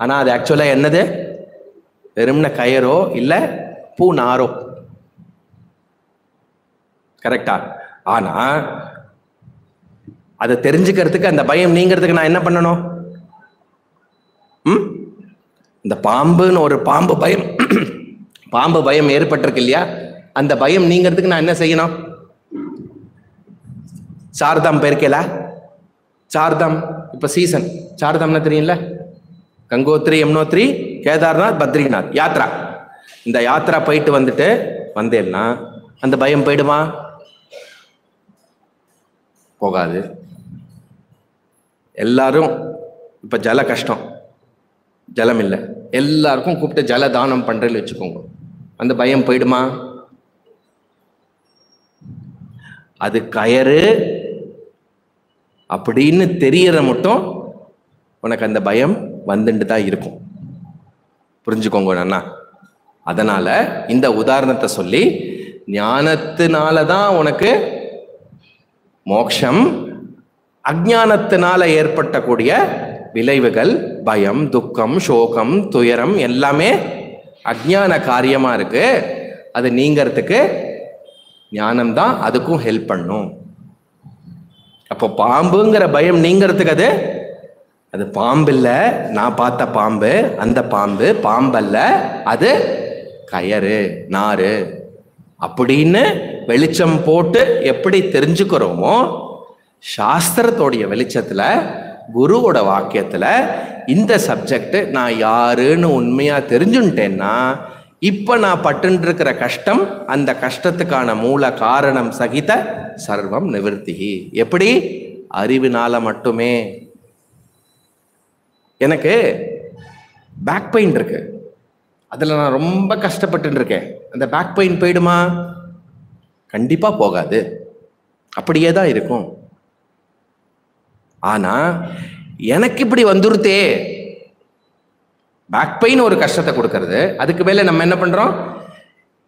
ஆனால் அது ஆக்சுவலாக என்னது? வெறும்ன கயரோ இல்லை பூ நாரோ? கரெக்டா ஆனா அதை தெரிஞ்சுக்கிறதுக்கு அந்த பயம் நீங்கிறதுக்கு நான் என்ன பண்ணணும்? ம்? இந்த பாம்புன்னு ஒரு பாம்பு பயம் பாம்பு பயம் ஏற்பட்டிருக்கு இல்லையா? அந்த பயம் நீங்கிறதுக்கு நான் என்ன செய்யணும்? சாரதாம் போயிருக்கேலா சாரதாம் இப்ப சீசன் சாரதாம்னா தெரியும்ல? கங்கோத்ரி யமுனோத்ரி கேதார்நாத் பத்ரிநாத். யாத்ரா. இந்த யாத்ரா போயிட்டு வந்துட்டு வந்தேன்னா அந்த பயம் போயிடுமா? போகாது. எல்லாரும் இப்போ ஜல கஷ்டம். ஜலம் இல்லை. எல்லாருக்கும் கூப்பிட்டு ஜல தானம் பண்ணுறேன்னு வச்சுக்கோங்க. அந்த பயம் போயிடுமா? அது கயறு அப்படின்னு தெரியற மட்டும் உனக்கு அந்த பயம் வந்துட்டு தான் இருக்கும். புரிஞ்சுக்கோங்க அண்ணா. அதனால இந்த உதாரணத்தை சொல்லி ஞானத்தினால தான் உனக்கு மோக்ஷம் அஜானத்தினால ஏற்பட்டக்கூடிய விளைவுகள் பயம் துக்கம் சோகம் துயரம் எல்லாமே அஜ்ஞான காரியமா இருக்கு. அது நீங்கிறதுக்கு ஞானம் தான் அதுக்கும் ஹெல்ப் பண்ணும். அப்போ பாம்புங்கிற பயம் நீங்கிறதுக்கு அது? அது பாம்பு இல்லை நான் பார்த்த பாம்பு அந்த பாம்பு பாம்பல்ல. அது கயறு நாறு. அப்படின்னு வெளிச்சம் போட்டு எப்படி தெரிஞ்சுக்கிறோமோ சாஸ்திரத்தோடைய வெளிச்சத்துல குருவோட வாக்கியத்துல இந்த சப்ஜெக்ட் நான் யாருன்னு உண்மையா தெரிஞ்சுட்டேன்னா இப்போ நான் பட்டுருக்கிற கஷ்டம் அந்த கஷ்டத்துக்கான மூல காரணம் சகித சர்வம் நிவர்த்தி. எப்படி? அறிவினால மட்டுமே. எனக்கு பேக் பெயின் இருக்கு. அதில் நான் ரொம்ப கஷ்டப்பட்டு இருக்கேன் அந்த பேக் பெயின் போயிடுமா? கண்டிப்பாக போகாது. அப்படியே தான் இருக்கும். ஆனால் எனக்கு இப்படி வந்துருத்தே. பேக் பெயின் ஒரு கஷ்டத்தை கொடுக்கறது. அதுக்கு மேலே நம்ம என்ன பண்ணுறோம்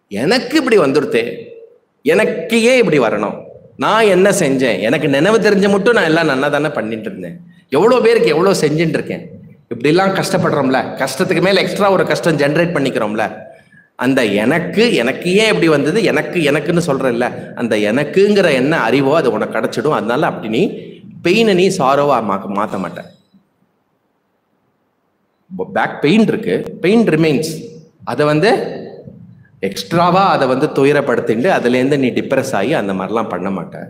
எனக்கு இப்படி வந்துருத்தே. எனக்கு ஏன் இப்படி வரணும்? நான் என்ன செஞ்சேன்? எனக்கு நினைவு தெரிஞ்ச மட்டும் நான் எல்லாம் நல்லா தானே பண்ணிட்டு இருந்தேன். எவ்வளோ பேருக்கு எவ்வளோ செஞ்சுட்டு இருக்கேன்? இப்படிலாம் கஷ்டப்படுறோம்ல. கஷ்டத்துக்கு மேலே எக்ஸ்ட்ரா ஒரு கஷ்டம் ஜென்ரேட் பண்ணிக்கிறோம்ல. அந்த எனக்கு எனக்கு ஏன் இப்படி வந்தது? எனக்கு எனக்குன்னு சொல்றேன்ல. அந்த எனக்குங்கிற என்ன அறிவோ அது உனக்கு கிடச்சிடும். அதனால அப்படி நீ பெயினை நீ சாரோவாக மா மாற்ற மாட்டேன் பேக் பெயின் இருக்கு. பெயின் ரிமைன்ஸ் அதை வந்து எக்ஸ்ட்ராவாக அதை வந்து துயரப்படுத்திட்டு அதுலேருந்து நீ டிப்ரெஸ் ஆகி அந்த மாதிரிலாம் பண்ண மாட்டேன்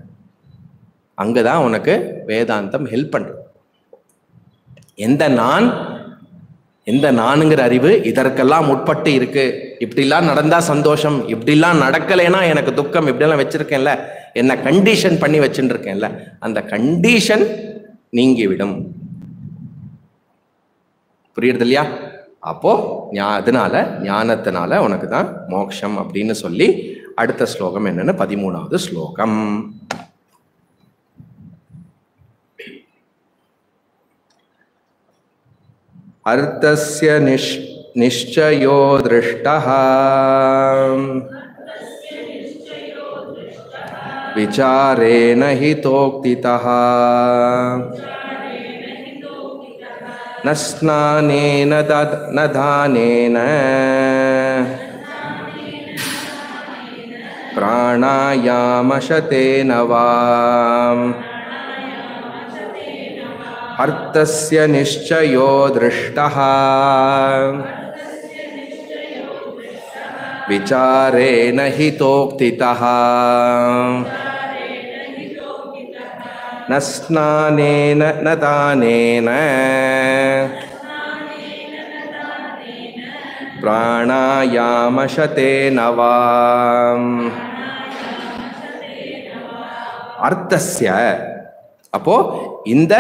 அங்கே தான் உனக்கு வேதாந்தம் ஹெல்ப் பண்ணுறது எந்த நான் இந்த நானுங்கிற அறிவு இதற்கெல்லாம் உட்பட்டு இருக்கு. இப்படிலாம் நடந்தா சந்தோஷம் இப்படிலாம் நடக்கலைன்னா எனக்கு துக்கம் இப்படியெல்லாம் வச்சிருக்கேன்ல என்ன கண்டிஷன் பண்ணி வச்சுட்டு இருக்கேன்ல அந்த கண்டிஷன் நீங்கிவிடும். புரியுறது இல்லையா அப்போ அதனால ஞானத்தினால உனக்கு தான் மோக்ஷம் அப்படின்னு சொல்லி அடுத்த ஸ்லோகம் என்னன்னு பதிமூணாவது ஸ்லோகம். अर्थस्य निश् निश्चयो दृष्टः। विचारेण हितोक्तितः। न स्नानेन न दानेन। प्राणायामशतेन वा अर्थस्य निश्चयो दृष्टः विचारेण हितोक्तितः न स्नानेन न दानेन प्राणायामशतेन वा அர்த்தஸ்ய அப்போ இந்த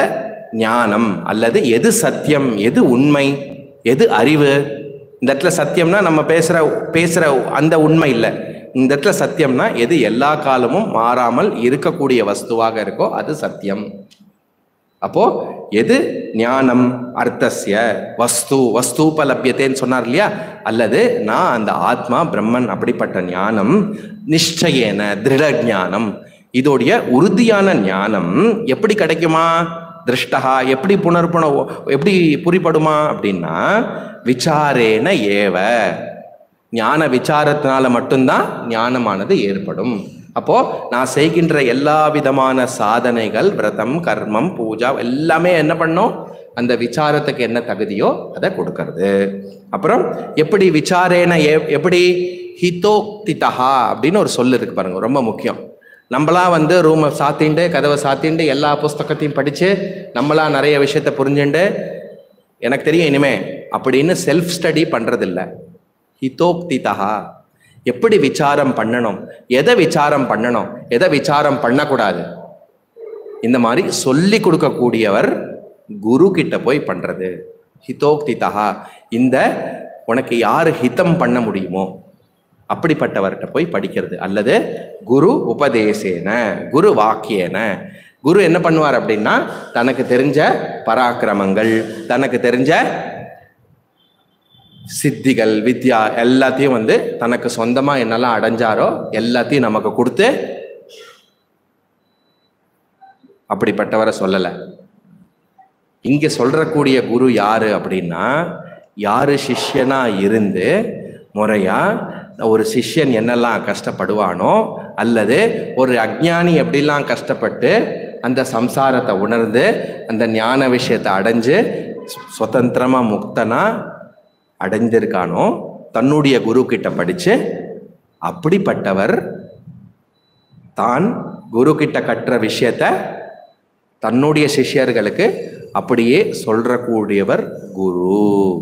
ஞானம் அல்லது எது சத்தியம் எது உண்மை எது அறிவு? இந்த இடத்துல சத்தியம்னா நம்ம பேசுகிற பேசுகிற அந்த உண்மை இல்லை. இந்த இடத்துல சத்தியம்னா எது எல்லா காலமும் மாறாமல் இருக்கக்கூடிய வஸ்துவாக இருக்கோ அது சத்தியம். அப்போ எது ஞானம் அர்த்தசிய வஸ்து வஸ்தூபலபியத்தேன்னு சொன்னார் இல்லையா? அல்லது நான் அந்த ஆத்மா பிரம்மன் அப்படிப்பட்ட ஞானம் நிச்சயேன திருட ஞானம் இதோடைய உறுதியான ஞானம் எப்படி கிடைக்குமா? திருஷ்டகா எப்படி புனர்புண எப்படி புரிப்படுமா அப்படின்னா விசாரேன ஏவ. ஞான விசாரத்தினால மட்டும்தான் ஞானமானது ஏற்படும். அப்போ நான் செய்கின்ற எல்லா விதமான சாதனைகள் விரதம் கர்மம் பூஜா எல்லாமே என்ன பண்ணும்? அந்த விசாரத்துக்கு என்ன தகுதியோ அதை கொடுக்கறது. அப்புறம் எப்படி விசாரேன எப்படி? ஹிதோக்திதா அப்படின்னு ஒரு சொல் இருக்கு பாருங்க ரொம்ப முக்கியம். நம்மளா வந்து ரூமை சாத்திண்டு கதவை சாத்திண்டு எல்லா புஸ்தகத்தையும் படித்து நம்மளா நிறைய விஷயத்த புரிஞ்சுண்டு எனக்கு தெரியும் இனிமே அப்படின்னு செல்ஃப் ஸ்டடி பண்ணுறதில்ல ஹிதோக்திதா எப்படி விசாரம் பண்ணணும்? எதை விசாரம் பண்ணணும்? எதை விசாரம் பண்ணக்கூடாது? இந்த மாதிரி சொல்லி கொடுக்கக்கூடியவர் குரு கிட்ட போய் பண்ணுறது ஹிதோக்திதா இந்த உனக்கு யார் ஹிதம் பண்ண முடியுமோ? அப்படிப்பட்டவர்கிட்ட போய் படிக்கிறது. அல்லது குரு உபதேசேன குரு வாக்கியன. குரு என்ன பண்ணுவார் அப்படின்னா தனக்கு தெரிஞ்ச பராக்கிரமங்கள் தனக்கு தெரிஞ்ச சித்திகள் வித்யா எல்லாத்தையும் வந்து தனக்கு சொந்தமா என்னெல்லாம் அடைஞ்சாரோ எல்லாத்தையும் நமக்கு கொடுத்து அப்படிப்பட்டவரை சொல்லலை. இங்க சொல்றக்கூடிய குரு யாரு அப்படின்னா யாரு சிஷ்யனா இருந்து முறையா ஒரு சிஷ்யன் என்னெல்லாம் கஷ்டப்படுவானோ அல்லது ஒரு அஜ்ஞானி எப்படிலாம் கஷ்டப்பட்டு அந்த சம்சாரத்தை உணர்ந்து அந்த ஞான விஷயத்தை அடைஞ்சு சுதந்திரமாக முக்தனாக முக்தனா அடைஞ்சிருக்கானோ தன்னுடைய குரு கிட்ட படித்து அப்படிப்பட்டவர் தான் குரு கிட்ட கற்ற விஷயத்த தன்னுடைய சிஷ்யர்களுக்கு அப்படியே சொல்ற கூடியவர் குரு.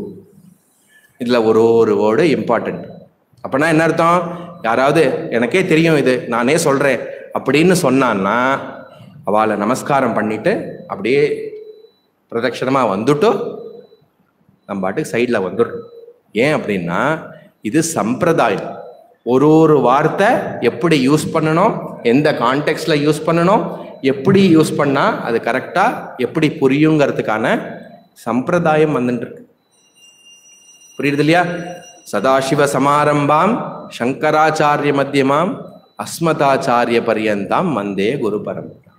இதில் ஒரு ஒரு வேர்டு இம்பார்ட்டன்ட் அப்பனா என்ன அர்த்தம்? யாராவது எனக்கே தெரியும் இது நானே சொல்கிறேன் அப்படின்னு சொன்னான்னா அவளை நமஸ்காரம் பண்ணிட்டு அப்படியே பிரதட்சணமாக வந்துட்டு நம்ம பாட்டுக்கு சைடில் வந்துடும் ஏன் அப்படின்னா இது சம்பிரதாயம். ஒரு ஒரு வார்த்தை எப்படி யூஸ் பண்ணணும் எந்த கான்டெக்ட்ல யூஸ் பண்ணணும் எப்படி யூஸ் பண்ணால் அது கரெக்டாக எப்படி புரியுங்கிறதுக்கான சம்பிரதாயம் வந்துட்டுருக்கு புரியுது இல்லையா? சதாசிவ சமாரம்பாம் சங்கராச்சாரிய மத்தியமாம் அஸ்மதாச்சாரிய பரியந்தாம் மந்தே குரு பரம்பரா.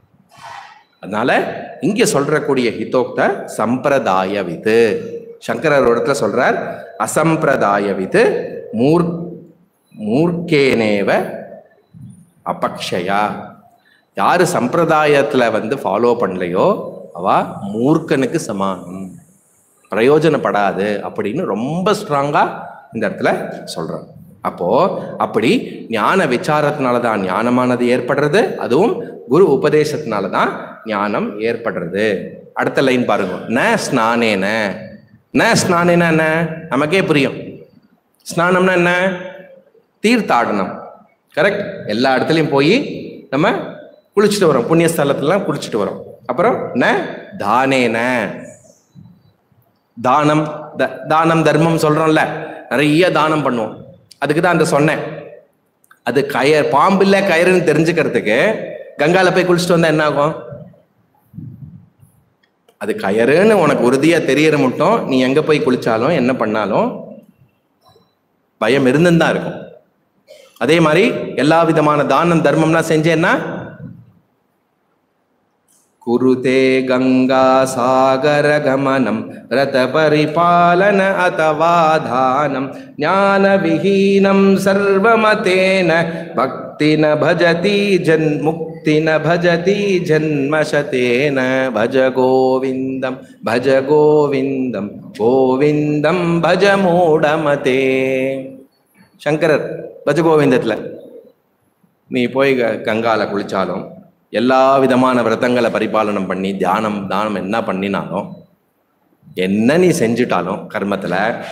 அதனால இங்க சொல்றக்கூடிய ஹிதோக்த சம்பிரதாய விது சங்கரர் இடத்துல சொல்றார் அசம்பிரதாய விது மூர் மூர்க்கேனேவ அபக்ஷயா. யாரு சம்பிரதாயத்துல வந்து ஃபாலோ பண்ணலையோ அவ மூர்க்கனுக்கு சமானம். பிரயோஜனப்படாது அப்படின்னு ரொம்ப ஸ்ட்ராங்கா இந்த இடத்துல சொல்றான் அப்போ அப்படி ஞான விசாரத்தினால தான் ஞானமானது ஏற்படுறது அதுவும் குரு உபதேசத்தினால தான் ஞானம் ஏற்படுறது. அடுத்த லைன் பாருங்க. ந ஸ்நானேன. ந ஸ்நானேன என்ன? நமக்கே புரியும். ஸ்நானம்னா என்ன? தீர்த்தாடனம். கரெக்ட் எல்லா இடத்துலையும் போய் நம்ம குளிச்சுட்டு வரோம். புண்ணிய ஸ்தலத்துலலாம் குளிச்சுட்டு வரோம். அப்புறம் ந தானேன. தானம் த- தானம் தர்மம் சொல்றோம்ல நிறைய தானம் பண்ணுவோம். அதுக்கு தான் அந்த சொன்னேன். அது கயர் பாம்பு இல்ல கயிறுன்னு தெரிஞ்சுக்கிறதுக்கு கங்கால போய் குளிச்சுட்டு வந்தா என்ன ஆகும்? அது கயறுன்னு உனக்கு உறுதியா தெரியற மட்டும் நீ எங்க போய் குளிச்சாலும் என்ன பண்ணாலும் பயம் இருந்துன்னு தான் இருக்கும். அதே மாதிரி எல்லா விதமான தானம் தர்மம்னா செஞ்சேன்னா குருதே கங்கா சாகர கமனம் ரத பரிபாலன அதவா தானம் ஞான விஹீனம் சர்வமதேன பக்தி ந பஜதி ஜன் முக்தி ந பஜதி ஜன்மசதேன பஜ கோவிந்தம் பஜ கோவிந்தம் கோவிந்தம் பஜ மூடமதே சங்கரர் பஜ கோவிந்தத்துல நீ போய் க- கங்கால குளிச்சாலும் எல்லா விதமான விரதங்களை பரிபாலனம் பண்ணி தியானம் தானம் என்ன பண்ணினாலும் என்ன நீ செஞ்சுட்டாலும் கர்மத்தில்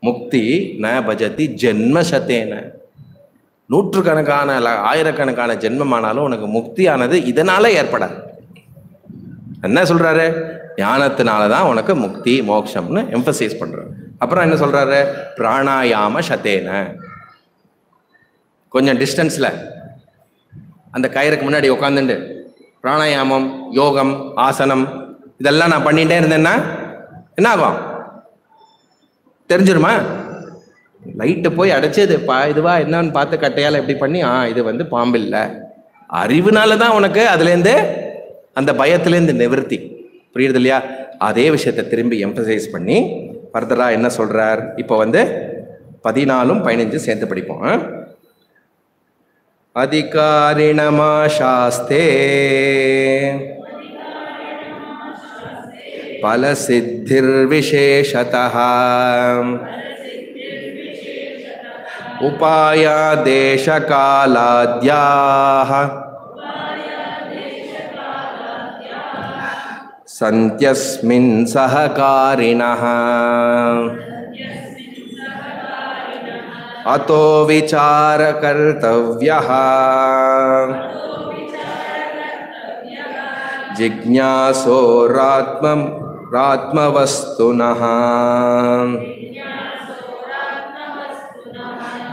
முக்தி ந பஜதி ஜென்மசத்தேன நூற்றுக்கணக்கான ஆயிரக்கணக்கான ஜென்மமானாலும் உனக்கு முக்தியானது இதனால ஏற்படாது. என்ன சொல்றாரு? ஞானத்தினால தான் உனக்கு முக்தி மோட்சம்னு எம்பசைஸ் பண்றாரு. அப்புறம் என்ன சொல்றாரு? பிராணாயாம சத்தேன. கொஞ்சம் டிஸ்டன்ஸ்ல அந்த கயிறுக்கு முன்னாடி உட்காந்துட்டு பிராணாயாமம் யோகம் ஆசனம் இதெல்லாம் நான் பண்ணிகிட்டே இருந்தேன்னா என்ன ஆகும் தெரிஞ்சிருமா? லைட்டை போய் அடைச்சது பா இதுவா என்னன்னு பார்த்து கட்டையால் எப்படி பண்ணி ஆ இது வந்து பாம்பு இல்லை அறிவுனால தான் உனக்கு அதுலேருந்து அந்த பயத்துலேருந்து நிவர்த்தி. புரியுது இல்லையா? அதே விஷயத்தை திரும்பி எம்பசைஸ் பண்ணி ஃபர்தரா என்ன சொல்றார்? இப்போ வந்து பதினாலும் பதினஞ்சும் சேர்த்து படிப்போம் अधिकारिणमाशास्ते। देश उपायादेशकालाद्याः। सन्त्यस्मिन् सहकारिणः। अतो विचार कर्तव्य जिज्ञासो रात्मवस्तुनः।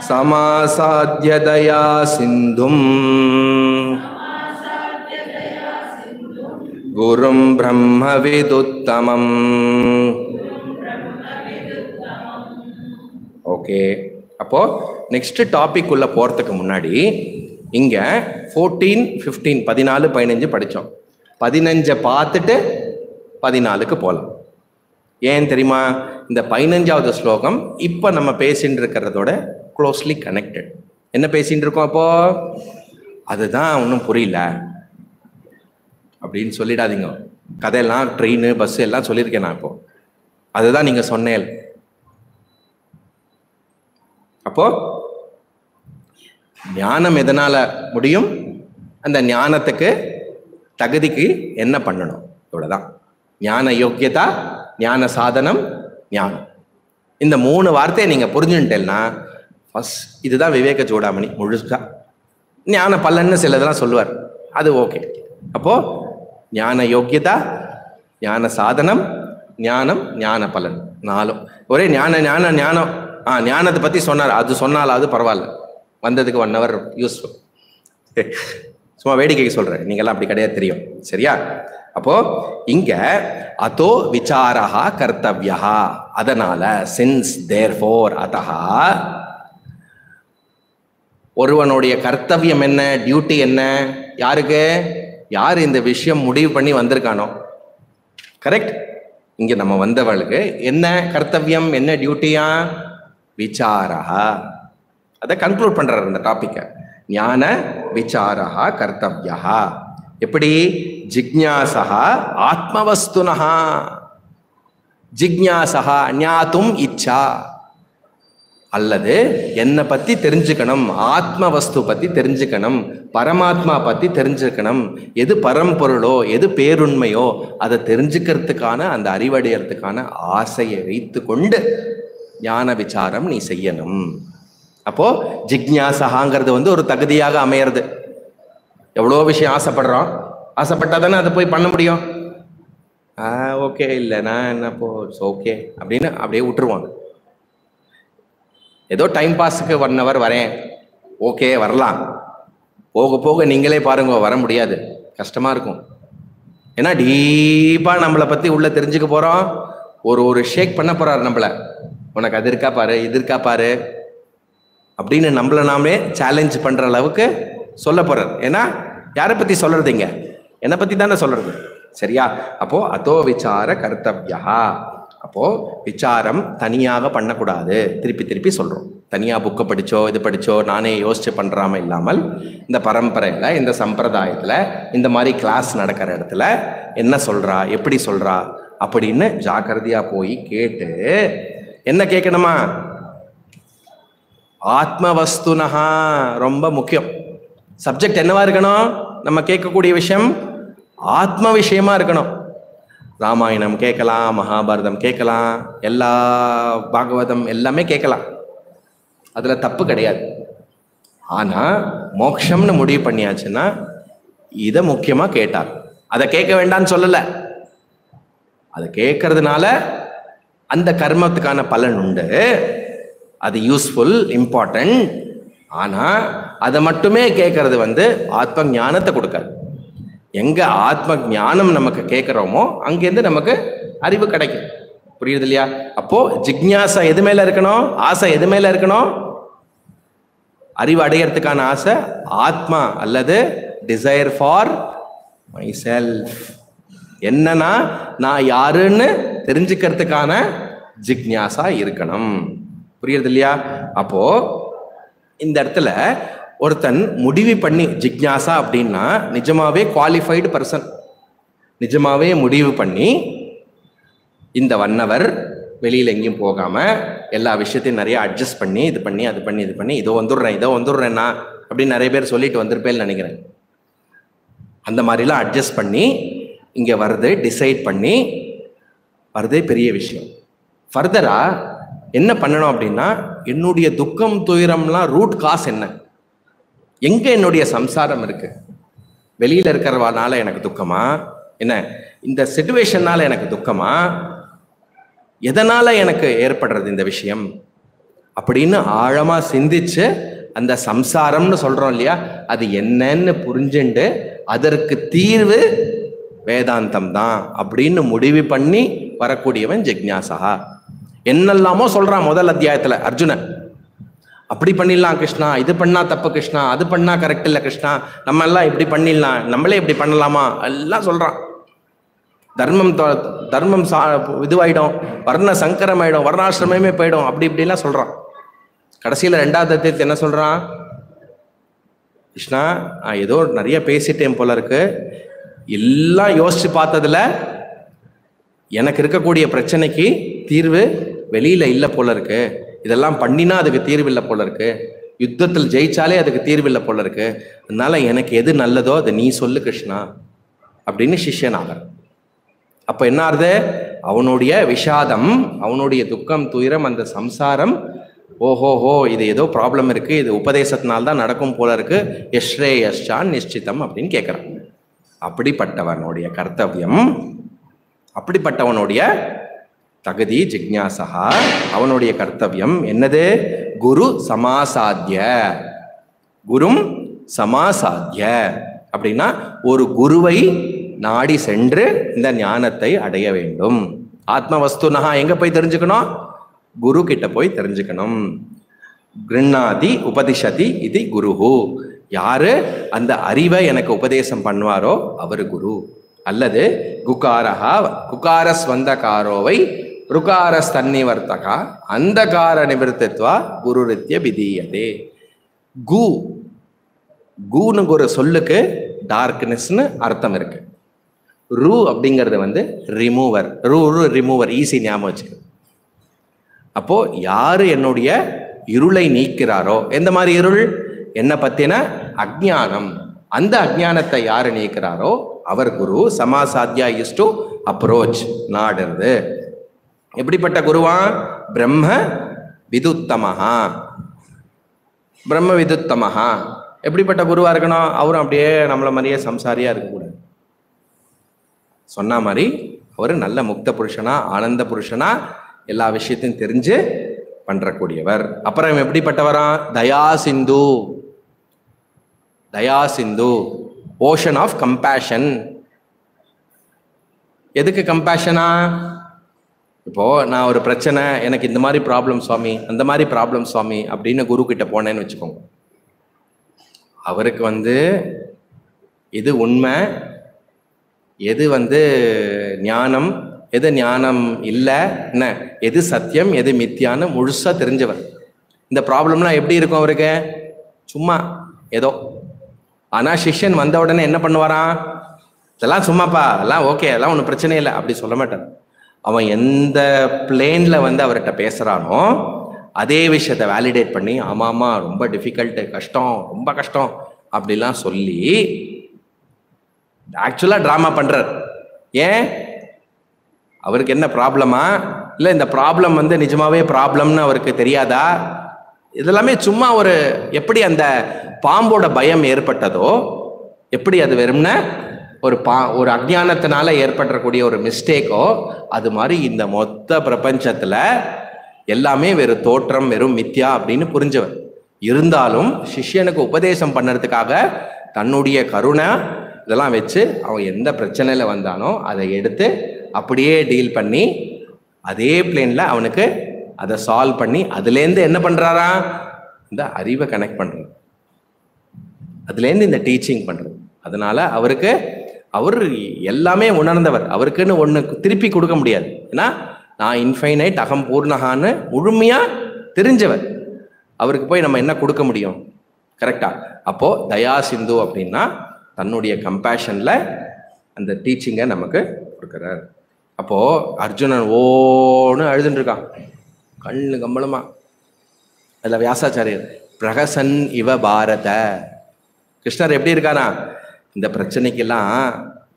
समासाद्य दया सिन्धुम्। गुरुं ब्रह्मविदुत्तमम्। ओके। okay. அப்போ நெக்ஸ்ட் டாபிக் உள்ள போறதுக்கு முன்னாடி இங்க ஃபோர்டீன் ஃபிஃப்டீன் பதினாலு பதினஞ்சு படித்தோம் பதினஞ்சை பார்த்துட்டு பதினாலுக்கு போகலாம் ஏன் தெரியுமா? இந்த பதினஞ்சாவது ஸ்லோகம் இப்போ நம்ம பேசிட்டு இருக்கிறதோட க்ளோஸ்லி கனெக்டட் என்ன பேசிட்டு இருக்கோம் அப்போ? அதுதான் ஒன்றும் புரியல. அப்படின்னு சொல்லிடாதீங்க. கதையெல்லாம் ட்ரெயின் பஸ் எல்லாம் சொல்லியிருக்கேன் நான் இப்போ. அதுதான் நீங்கள் சொன்னேன். அப்போ ஞானம் எதனால முடியும்? அந்த ஞானத்துக்கு தகுதிக்கு என்ன பண்ணணும்? இவ்வளவுதான். ஞான யோக்கியதா? ஞான சாதனம்? ஞானம். இந்த மூணு வார்த்தையை நீங்க புரிஞ்சுட்டேன்னா ஃபஸ்ட் இதுதான் விவேக சூடாமணி முழுசா. ஞான பலன்னு சிலதெல்லாம் சொல்லுவார். அது ஓகே அப்போ ஞான யோக்கியதா? ஞான சாதனம்? ஞானம் ஞான பலன். நாலும். ஒரே ஞான ஞான ஞானம். ஆ ஞானத்தை பற்றி சொன்னார். அது சொன்னாலாவது பரவாயில்ல. வந்ததுக்கு ஒன் ஹவர் யூஸ்ஃபுல் சும்மா வேடிக்கைக்கு சொல்கிறேன் நீங்கள்லாம் அப்படி கிடையாது தெரியும். சரியா? அப்போ இங்க அதோ விசாரா கர்த்தவியா அதனால சின்ஸ் தேர் ஃபோர் அதஹா ஒருவனுடைய கர்த்தவியம் என்ன? டியூட்டி என்ன? யாருக்கு? யார் இந்த விஷயம் முடிவு பண்ணி வந்திருக்கானோ? கரெக்ட் இங்க நம்ம வந்தவளுக்கு என்ன கர்த்தவியம்? என்ன டியூட்டியா விசாரா அதை கன்க்ளூட் பண்றாரு அந்த டாபிக்கை ஞான விசாரா கர்த்தவியா எப்படி? ஜிக்ஞாசா ஆத்மவஸ்துனஹா. ஜிக்ஞாசா ஞாத்தும் இச்சா. அல்லது என்னை பற்றி தெரிஞ்சுக்கணும் ஆத்ம வஸ்து பற்றி தெரிஞ்சுக்கணும் பரமாத்மா பற்றி தெரிஞ்சுக்கணும் எது பரம்பொருளோ எது பேருண்மையோ அதை தெரிஞ்சுக்கிறதுக்கான அந்த அறிவடையறதுக்கான ஆசையை வைத்து கொண்டு ஞான விசாரம் நீ செய்யணும். அப்போ ஜிக்ஞாசகாங்கிறது வந்து ஒரு தகுதியாக அமையிறது. எவ்வளோ விஷயம் ஆசைப்படுறோம். ஆசைப்பட்டா தானே அதை போய் பண்ண முடியும். ஆ ஓகே இல்லை நான் என்ன போ ஓகே அப்படின்னு அப்படியே விட்டுருவாங்க ஏதோ டைம் பாஸுக்கு ஒன் ஹவர் வரேன். ஓகே வரலாம். போக போக நீங்களே பாருங்க வர முடியாது. கஷ்டமாக இருக்கும். ஏன்னா டீப்பாக நம்மளை பற்றி உள்ளே தெரிஞ்சுக்க போகிறோம் ஒரு ஒரு ஷேக் பண்ண போகிறார் நம்மளை. உனக்கு அது இருக்கா பாரு இது இருக்கா பாரு அப்படின்னு நம்மளை நாமே சேலஞ்ச் பண்ற அளவுக்கு சொல்ல போறார். ஏன்னா யாரை பத்தி சொல்றது இங்க? என்னை பத்தி தானே சொல்றது. சரியா? அப்போ அதோ விசார கர்த்தவியா. அப்போ விசாரம் தனியாக பண்ணக்கூடாது. திருப்பி திருப்பி சொல்றோம். தனியா புக்கை படிச்சோ இது படிச்சோ நானே யோசிச்சு பண்றாம இல்லாமல் இந்த பரம்பரையில இந்த சம்பிரதாயத்துல இந்த மாதிரி கிளாஸ் நடக்கிற இடத்துல என்ன சொல்றா எப்படி சொல்றா அப்படின்னு ஜாக்கிரதையா போய் கேட்டு என்ன கேட்கணுமா ஆத்ம வஸ்துனஹா ரொம்ப முக்கியம். சப்ஜெக்ட் என்னவா இருக்கணும்? நம்ம கேட்கக்கூடிய விஷயம் ஆத்ம விஷயமா இருக்கணும். ராமாயணம் கேட்கலாம் மகாபாரதம் கேட்கலாம் எல்லா பாகவதம் எல்லாமே கேட்கலாம். அதுல தப்பு கிடையாது. ஆனா மோக்ஷம்னு முடிவு பண்ணியாச்சுன்னா இதை முக்கியமா கேட்டார். அதை கேட்க வேண்டாம்னு சொல்லல. அதை கேட்கறதுனால அந்த கர்மத்துக்கான பலன் உண்டு. அது யூஸ்ஃபுல் இம்பார்ட்டன்ட் ஆனா அதை மட்டுமே கேட்கறது வந்து ஆத்ம ஞானத்தை கொடுக்காது. எங்க ஆத்ம ஞானம் நமக்கு கேட்கிறோமோ அங்கேருந்து நமக்கு அறிவு கிடைக்கும். புரியுது இல்லையா? அப்போ ஜிக்ஞாசா எது மேல இருக்கணும்? ஆசை எது மேல இருக்கணும்? அறிவு அடையறதுக்கான ஆசை ஆத்மா அல்லது டிசைர் ஃபார் மை செல்ஃப் என்னன்னா நான் யாருன்னு தெரிஞ்சுக்கிறதுக்கான ஜிக்ஞாசா இருக்கணும். புரியுறது இல்லையா? அப்போ இந்த இடத்துல ஒருத்தன் முடிவு பண்ணி ஜிக்ஞாசா அப்படின்னா நிஜமாவே குவாலிஃபைடு பர்சன் நிஜமாவே முடிவு பண்ணி இந்த ஒன் ஹவர் வெளியில் எங்கேயும் போகாமல் எல்லா விஷயத்தையும் நிறைய அட்ஜஸ்ட் பண்ணி இது பண்ணி அது பண்ணி இது பண்ணி இதோ வந்துடுறேன் இதோ வந்துடுறேன்னா அப்படின்னு நிறைய பேர் சொல்லிட்டு வந்திருப்பேன்னு நினைக்கிறேன். அந்த மாதிரிலாம் அட்ஜஸ்ட் பண்ணி இங்கே வருது டிசைட் பண்ணி வரதே பெரிய விஷயம். ஃபர்தரா என்ன பண்ணணும் அப்படின்னா என்னுடைய துக்கம் துயரம்லாம் ரூட் காஸ் என்ன? எங்கே என்னுடைய சம்சாரம் இருக்கு? வெளியில் இருக்கிறவனால எனக்கு துக்கமா? என்ன? இந்த சுச்சுவேஷனால எனக்கு துக்கமா? எதனால எனக்கு ஏற்படுறது இந்த விஷயம்? அப்படின்னு ஆழமாக சிந்திச்சு அந்த சம்சாரம்னு சொல்கிறோம் இல்லையா அது என்னன்னு புரிஞ்சுண்டு அதற்கு தீர்வு வேதாந்தம் தான் அப்படின்னு முடிவு பண்ணி வரக்கூடியவன் ஜிக்ஞாசா என்னெல்லாமோ சொல்றான் முதல் அத்தியாயத்துல அர்ஜுனன். அப்படி பண்ணிடலாம் கிருஷ்ணா இது பண்ணா தப்பு கிருஷ்ணா அது பண்ணா கரெக்ட் இல்லை கிருஷ்ணா நம்ம எல்லாம் இப்படி பண்ணிடலாம் நம்மளே இப்படி பண்ணலாமா? எல்லாம் சொல்றான். தர்மம் தர்மம் சா இதுவாயிடும் வர்ண சங்கரம் ஆயிடும் வர்ணாசிரமே போயிடும் அப்படி இப்படிலாம் சொல்றான். கடைசியில ரெண்டாவது அத்தியத்தை என்ன சொல்றான்? கிருஷ்ணா ஏதோ நிறைய பேசிட்டேன் போல இருக்கு. எல்லாம் யோசிச்சு பார்த்ததுல எனக்கு இருக்கக்கூடிய பிரச்சனைக்கு தீர்வு வெளியில இல்லை போல இருக்கு. இதெல்லாம் பண்ணினா அதுக்கு தீர்வு இல்லை போல இருக்கு. யுத்தத்தில் ஜெயிச்சாலே அதுக்கு தீர்வு இல்லை போல இருக்கு. அதனால எனக்கு எது நல்லதோ அதை நீ சொல்லு கிருஷ்ணா அப்படின்னு சிஷ்யன் ஆகிறான் அப்ப என்ன ஆறுது? அவனுடைய விஷாதம் அவனுடைய துக்கம் துயரம் அந்த சம்சாரம் ஓஹோஹோ இது ஏதோ ப்ராப்ளம் இருக்கு. இது உபதேசத்தினால்தான் நடக்கும் போல இருக்கு. எஸ்ரே எஸ்ஷான் நிஷ்டிதம் அப்படின்னு கேட்குறான் அப்படிப்பட்டவனுடைய கர்த்தவியம் அப்படிப்பட்டவனுடைய தகுதி ஜிக்ஞாசகா அவனுடைய கர்த்தவியம் என்னது? குரு சமாசாத்திய குரும் சமாசாத்திய அப்படின்னா ஒரு குருவை நாடி சென்று இந்த ஞானத்தை அடைய வேண்டும். ஆத்ம வஸ்துனஹா எங்க போய் தெரிஞ்சுக்கணும்? குரு கிட்ட போய் தெரிஞ்சுக்கணும். கிருண்ணாதி உபதிஷதி இது குருஹு. யாரு அந்த அறிவை எனக்கு உபதேசம் பண்ணுவாரோ அவர் குரு. அல்லது குகாரஹா குகார ஸ்வந்தகாரோவை அந்த அந்தகார நிவர்த்தித்வா குருரித்ய விதீயதே. கு கூன்னு ஒரு சொல்லுக்கு டார்க்னஸ்னு அர்த்தம் இருக்கு. ரு அப்படிங்கிறது வந்து ரிமூவர் ரூ ரூ ரிமூவர் ஈஸி ஞாபகம் வச்சு அப்போ யாரு என்னுடைய இருளை நீக்கிறாரோ எந்த மாதிரி இருள்? என்ன பத்தின அஜானம் அந்த அஜ்ஞானத்தை யாரு நீக்கிறாரோ அவர் குரு சமாசாத்தியா இஸ் டு அப்ரோச் நாடுறது. எப்படிப்பட்ட குருவான் பிரம்ம விதுத்தமஹா. பிரம்ம விதுத்தமஹா. எப்படிப்பட்ட குருவா இருக்கணும்? அவரும் அப்படியே நம்மள மாதிரியே சம்சாரியா இருக்கக்கூடாது சொன்ன மாதிரி அவர் நல்ல முக்த புருஷனா ஆனந்த புருஷனா எல்லா விஷயத்தையும் தெரிஞ்சு பண்றக்கூடியவர். அப்புறம் எப்படிப்பட்டவரா? தயா சிந்து. தயா சிந்து ஓஷன் ஆஃப் கம்பேஷன் எதுக்கு கம்பேஷனா இப்போ நான் ஒரு பிரச்சனை எனக்கு இந்த மாதிரி ப்ராப்ளம் சுவாமி அந்த மாதிரி ப்ராப்ளம் சுவாமி அப்படின்னு குரு கிட்ட போனேன்னு வச்சுக்கோங்க. அவருக்கு வந்து எது உண்மை எது வந்து ஞானம் எது ஞானம் இல்லை என்ன எது சத்தியம் எது மித்தியான்னு முழுசாக தெரிஞ்சவர். இந்த ப்ராப்ளம்லாம் எப்படி இருக்கும் அவருக்கு? சும்மா ஏதோ ஆனா சிஷ்யன் வந்த உடனே என்ன பண்ணுவாராம் இதெல்லாம் சும்மாப்பா எல்லாம் ஓகே அதெல்லாம் ஒன்றும் பிரச்சனை இல்லை. அப்படி சொல்ல மாட்டான் அவன் எந்த பிளேன்ல வந்து அவர்கிட்ட பேசுறானோ அதே விஷயத்த வேலிடேட் பண்ணி ஆமா ஆமா ரொம்ப டிஃபிகல்ட்டு கஷ்டம் ரொம்ப கஷ்டம். அப்படிலாம் சொல்லி ஆக்சுவலா ட்ராமா பண்றார். ஏன்? அவருக்கு என்ன ப்ராப்ளமா இல்லை இந்த ப்ராப்ளம் வந்து நிஜமாவே ப்ராப்ளம்னு அவருக்கு தெரியாதா? இதெல்லாமே சும்மா ஒரு எப்படி அந்த பாம்போட பயம் ஏற்பட்டதோ எப்படி அது வெறும்ன ஒரு பா ஒரு அஜானத்தினால ஏற்படக்கூடிய ஒரு மிஸ்டேக்கோ அது மாதிரி இந்த மொத்த பிரபஞ்சத்துல எல்லாமே வெறும் தோற்றம் வெறும் மித்யா அப்படின்னு புரிஞ்சவர் இருந்தாலும் சிஷ்யனுக்கு உபதேசம் பண்ணுறதுக்காக தன்னுடைய கருணை இதெல்லாம் வச்சு அவன் எந்த பிரச்சனையில் வந்தானோ அதை எடுத்து அப்படியே டீல் பண்ணி அதே பிளேனில் அவனுக்கு அதை சால்வ் பண்ணி அதுலேருந்து என்ன பண்ணுறாரா இந்த அறிவை கனெக்ட் பண்ணுறது அதுலேருந்து இந்த டீச்சிங் பண்ணுறது அதனால அவருக்கு அவர் எல்லாமே உணர்ந்தவர். அவருக்குன்னு ஒன்று திருப்பி கொடுக்க முடியாது. ஏன்னா நான் இன்ஃபைனைட் அகம் பூர்ணகான்னு முழுமையாக தெரிஞ்சவர். அவருக்கு போய் நம்ம என்ன கொடுக்க முடியும்? கரெக்டா அப்போ தயா சிந்து அப்படின்னா தன்னுடைய கம்பேஷன்ல அந்த டீச்சிங்கை நமக்கு கொடுக்குறார். அப்போ அர்ஜுனன் ஓன்னு அழுதுன்னு இருக்கான். கண்ணு கம்பளமா. அதில் வியாசாச்சாரியர் பிரகசன் இவ பாரத. கிருஷ்ணர் எப்படி இருக்காரா? இந்த பிரச்சனைக்கெல்லாம்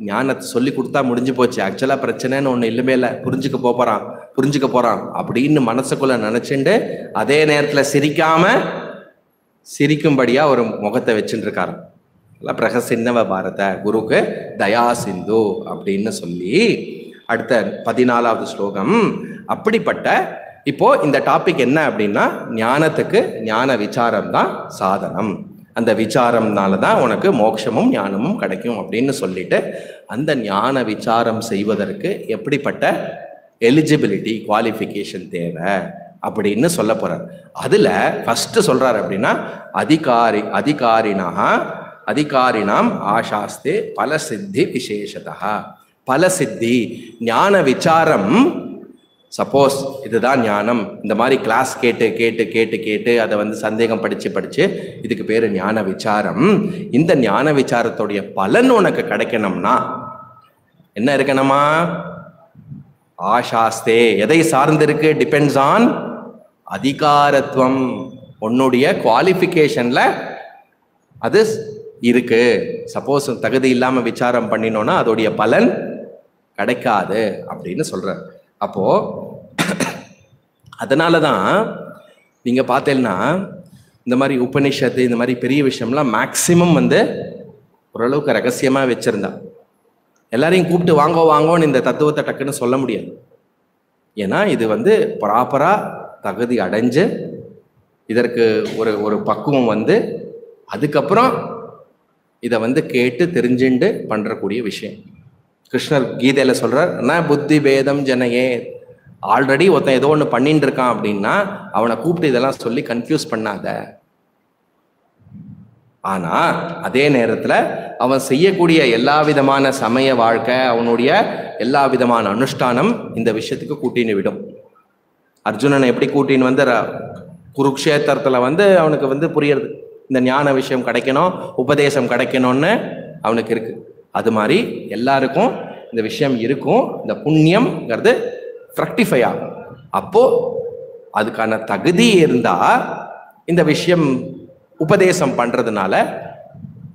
ஞானத்தை சொல்லி கொடுத்தா முடிஞ்சு போச்சு. ஆக்சுவலாக பிரச்சனைன்னு ஒன்று இல்லவே இல்லை. புரிஞ்சுக்க போகிறான் புரிஞ்சுக்க போகிறான் அப்படின்னு மனசுக்குள்ளே நினச்சிண்டு அதே நேரத்தில் சிரிக்காம சிரிக்கும்படியாக ஒரு முகத்தை வச்சுட்டு இருக்காரு பிரகசின்னவ பாரத குருக்கு தயா சிந்து அப்படின்னு சொல்லி அடுத்த பதினாலாவது ஸ்லோகம். அப்படிப்பட்ட இப்போ இந்த டாபிக் என்ன அப்படின்னா ஞானத்துக்கு ஞான விசாரம் தான் சாதனம். அந்த விசாரம்னால தான் உனக்கு மோட்சமும் ஞானமும் கிடைக்கும் அப்படின்னு சொல்லிட்டு அந்த ஞான விசாரம் செய்வதற்கு எப்படிப்பட்ட எலிஜிபிலிட்டி குவாலிஃபிகேஷன் தேவை அப்படின்னு சொல்ல போறார். அதுல ஃபர்ஸ்ட் சொல்றாரு அப்படின்னா அதிகாரி அதிகாரினா அதிகாரினாம் ஆசாஸ்தே பல சித்தி விசேஷதா பல சித்தி ஞான விசாரம் சப்போஸ் இதுதான் ஞானம். இந்த மாதிரி கிளாஸ் கேட்டு கேட்டு கேட்டு கேட்டு அதை வந்து சந்தேகம் படித்து படித்து இதுக்கு பேர் ஞான விசாரம். இந்த ஞான விசாரத்துடைய பலன் உனக்கு கிடைக்கணும்னா என்ன இருக்கணுமா? ஆஷாஸ்தே எதை சார்ந்திருக்கு? டிபெண்ட்ஸ் ஆன் அதிகாரத்துவம். உன்னுடைய குவாலிஃபிகேஷனில் அது இருக்கு. சப்போஸ் தகுதி இல்லாமல் விசாரம் பண்ணினோன்னா அதோடைய பலன் கிடைக்காது அப்படின்னு சொல்கிறேன் அப்போ அதனால தான் நீங்க பார்த்தேன்னா இந்த மாதிரி உபனிஷத்து இந்த மாதிரி பெரிய விஷயம்லாம் மேக்சிமம் வந்து ஓரளவுக்கு ரகசியமா வச்சிருந்தா. எல்லாரையும் கூப்பிட்டு வாங்கோ வாங்கோன்னு இந்த தத்துவத்தை டக்குன்னு சொல்ல முடியாது. ஏன்னா இது வந்து ப்ராப்பரா தகுதி அடைஞ்சு இதற்கு ஒரு ஒரு பக்குவம் வந்து அதுக்கப்புறம் இதை வந்து கேட்டு தெரிஞ்சுண்டு பண்ணுறக்கூடிய விஷயம். கிருஷ்ணர் கீதையில சொல்றார் ந புத்தி பேதம் ஜனையே. ஆல்ரெடி ஒருத்தன் ஏதோ ஒன்று பண்ணிட்டு இருக்கான் அப்படின்னா அவனை கூப்பிட்டு இதெல்லாம் சொல்லி கன்ஃபியூஸ் பண்ணாத. ஆனா அதே நேரத்துல அவன் செய்யக்கூடிய எல்லா விதமான சமய வாழ்க்கை அவனுடைய எல்லா விதமான அனுஷ்டானம் இந்த விஷயத்துக்கு கூட்டின்னு விடும். அர்ஜுனனை எப்படி கூட்டின்னு வந்து ர- குருக்ஷேத்திரத்துல வந்து அவனுக்கு வந்து புரியுறது இந்த ஞான விஷயம் கிடைக்கணும் உபதேசம் கிடைக்கணும்னு அவனுக்கு இருக்கு. அது மாதிரி எல்லாருக்கும் இந்த விஷயம் இருக்கும். இந்த புண்ணியம்ங்கிறது ஃப்ரக்டிஃபை ஆகும். அப்போ அதுக்கான தகுதி இருந்தா இந்த விஷயம் உபதேசம் பண்றதுனால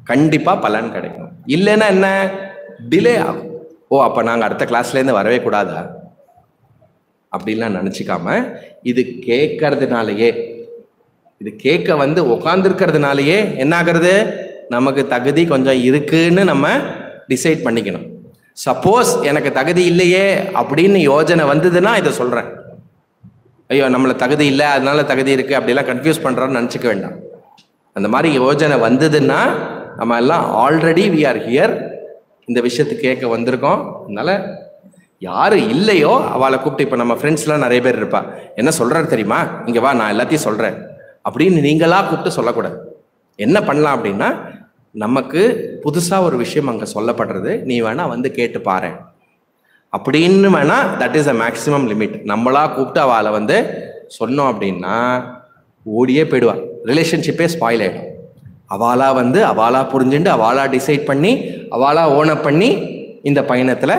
கண்டிப்பா பலன் கிடைக்கும். இல்லைன்னா என்ன? டிலே ஆகும். ஓ அப்ப நாங்க அடுத்த கிளாஸ்லேருந்து வரவே கூடாதா? அப்படின்லாம் நினச்சிக்காம இது கேட்கறதுனாலயே இது கேட்க வந்து உக்காந்துருக்கிறதுனாலயே என்ன ஆகுறது நமக்கு தகுதி கொஞ்சம் இருக்குன்னு நம்ம டிசைட் பண்ணிக்கணும். சப்போஸ் எனக்கு தகுதி இல்லையே அப்படின்னு யோஜனை வந்ததுன்னா இதை சொல்கிறேன் ஐயோ நம்மளை தகுதி இல்லை அதனால தகுதி இருக்குது அப்படிலாம் கன்ஃபியூஸ் பண்ணுறோன்னு நினச்சிக்க வேண்டாம். அந்த மாதிரி யோஜனை வந்ததுன்னா நம்ம எல்லாம் ஆல்ரெடி வி ஆர் ஹியர் இந்த விஷயத்தை கேட்க வந்திருக்கோம். அதனால யாரு இல்லையோ அவளை கூப்பிட்டு இப்போ நம்ம ஃப்ரெண்ட்ஸ்லாம் நிறைய பேர் இருப்பா. என்ன சொல்கிறாரு தெரியுமா? இங்கே வா நான் எல்லாத்தையும் சொல்கிறேன் அப்படின்னு நீங்களா கூப்பிட்டு சொல்லக்கூடாது. என்ன பண்ணலாம் அப்படின்னா நமக்கு புதுசாக ஒரு விஷயம் அங்கே சொல்லப்படுறது. நீ வேணா வந்து கேட்டு பாரு. அப்படின்னு வேணா that is a maximum limit நம்மளா கூப்பிட்டு அவளை வந்து சொன்னோம் அப்படின்னா ஓடியே போயிடுவா. ரிலேஷன்ஷிப்பே ஸ்பாயில் ஆகிடும் அவளா வந்து அவளா புரிஞ்சுட்டு அவளா டிசைட் பண்ணி அவளா ஓனப் பண்ணி இந்த பயணத்தில்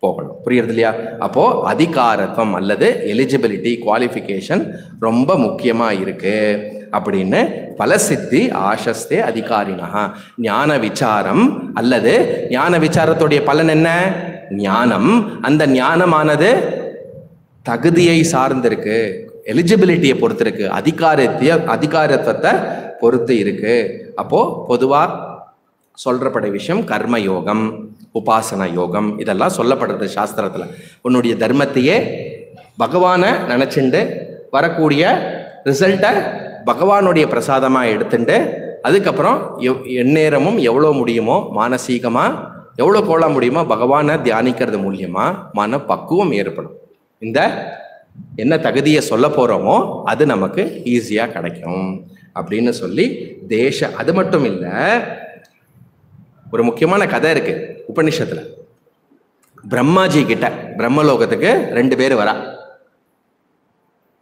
போகணும். புரியுறது இல்லையா? அப்போ அதிகாரத்துவம் அல்லது எலிஜிபிலிட்டி குவாலிஃபிகேஷன் ரொம்ப முக்கியமாக இருக்குது அப்படின்னு பலசித்தி ஆசஸ்தே அதிகாரினா ஞான விசாரம் அல்லது ஞான விசாரத்துடைய பலன் என்ன? ஞானம். அந்த ஞானமானது தகுதியை சார்ந்திருக்கு. எலிஜிபிலிட்டியை பொறுத்து இருக்கு அதிகாரத்திய அதிகாரத்துவத்தை பொறுத்து இருக்கு. அப்போ பொதுவா சொல்றப்பட விஷயம் கர்ம யோகம் உபாசன யோகம் இதெல்லாம் சொல்லப்படுறது சாஸ்திரத்துல. உன்னுடைய தர்மத்தையே பகவானை நினைச்சுண்டு வரக்கூடிய ரிசல்ட்டை பகவானுடைய பிரசாதமாக எடுத்துட்டு அதுக்கப்புறம் எவ் எந்நேரமும் எவ்வளோ முடியுமோ மானசீகமாக எவ்வளோ கோல முடியுமோ பகவானை தியானிக்கிறது மூலியமாக மன பக்குவம் ஏற்படும். இந்த என்ன தகுதியை சொல்ல போகிறோமோ அது நமக்கு ஈஸியாக கிடைக்கும் அப்படின்னு சொல்லி தேச அது மட்டும் இல்லை ஒரு முக்கியமான கதை இருக்கு உபனிஷத்துல. பிரம்மாஜி கிட்ட பிரம்மலோகத்துக்கு ரெண்டு பேர் வரா.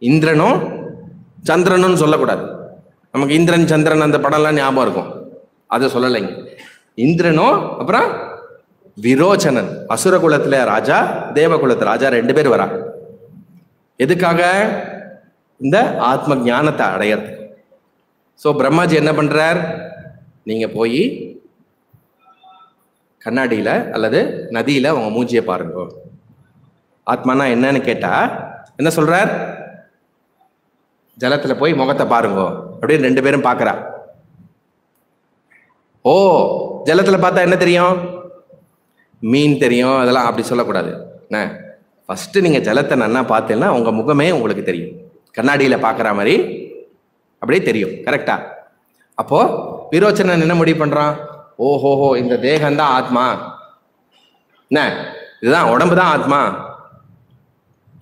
இந்திரனும் சந்திரனும் சொல்லக்கூடாது. நமக்கு இந்திரன் சந்திரன் அந்த படம்லாம் ஞாபகம் இருக்கும். அதை சொல்லலைங்க. இந்திரனோ அப்புறம் விரோச்சனன். அசுர குலத்துல ராஜா தேவகுலத்துல ராஜா ரெண்டு பேர் வரா எதுக்காக? இந்த ஆத்ம ஞானத்தை அடையிறது ஸோ பிரம்மாஜி என்ன பண்றார்? நீங்க போய் கண்ணாடியில அல்லது நதியில உங்க மூஞ்சியை பாருங்க. ஆத்மானா என்னன்னு கேட்டா என்ன சொல்றார்? ஜலத்துல போய் முகத்தை பாருங்க. அப்படின்னு ரெண்டு பேரும் பார்க்கறா ஓ ஜலத்துல பார்த்தா என்ன தெரியும்? மீன் தெரியும். அதெல்லாம் அப்படி சொல்லக்கூடாது. என்ன? ஃபஸ்ட்டு நீங்கள் ஜலத்தை நல்லா பார்த்தீங்கன்னா உங்கள் முகமே உங்களுக்கு தெரியும். கண்ணாடியில் பார்க்குற மாதிரி அப்படியே தெரியும். கரெக்டா அப்போது விரோச்சனன் என்ன முடிவு பண்ணுறான் ஓஹோஹோ இந்த தேகம் தான் ஆத்மா. என்ன? இதுதான் உடம்பு தான் ஆத்மா.